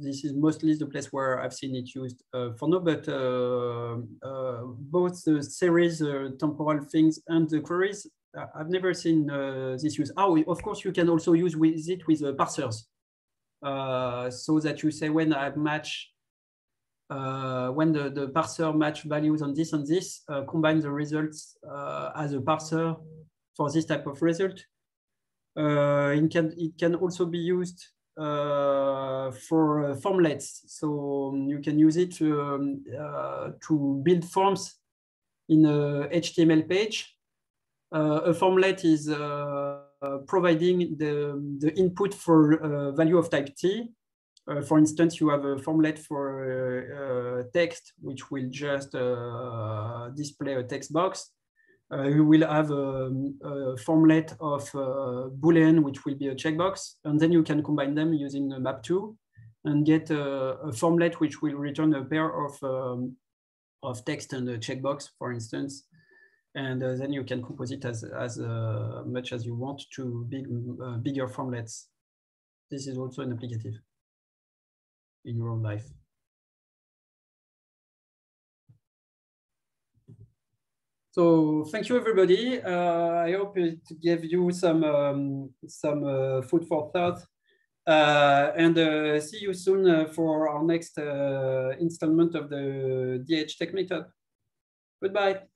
Speaker 1: this is mostly the place where I've seen it used uh, for now, but uh, uh, both the series temporal things and the queries, I've never seen this use. Oh, of course, you can also use with it with parsers. so that you say when I match uh, when the, the parser match values on this and this, uh, combine the results uh, as a parser for this type of result. it, can, it can also be used for uh, formlets. So um, you can use it to, um, uh, to build forms in a HTML page. a formlet is providing the, the input for value of type T. Uh, for instance, you have a formlet for uh, text, which will just uh, display a text box you uh, will have a, a formlet of uh, Boolean, which will be a checkbox, and then you can combine them using a map2 and get a, a, formlet which will return a pair of, um, of text and a checkbox, for instance. And uh, then you can compose as, as uh, much as you want to big, uh, bigger formlets. This is also an applicative in your own life. So thank you, everybody. Uh, I hope it gave you some um, some uh, food for thought. Uh, and see you soon for our next installment of the D-EDGE Tech Meetup. Goodbye.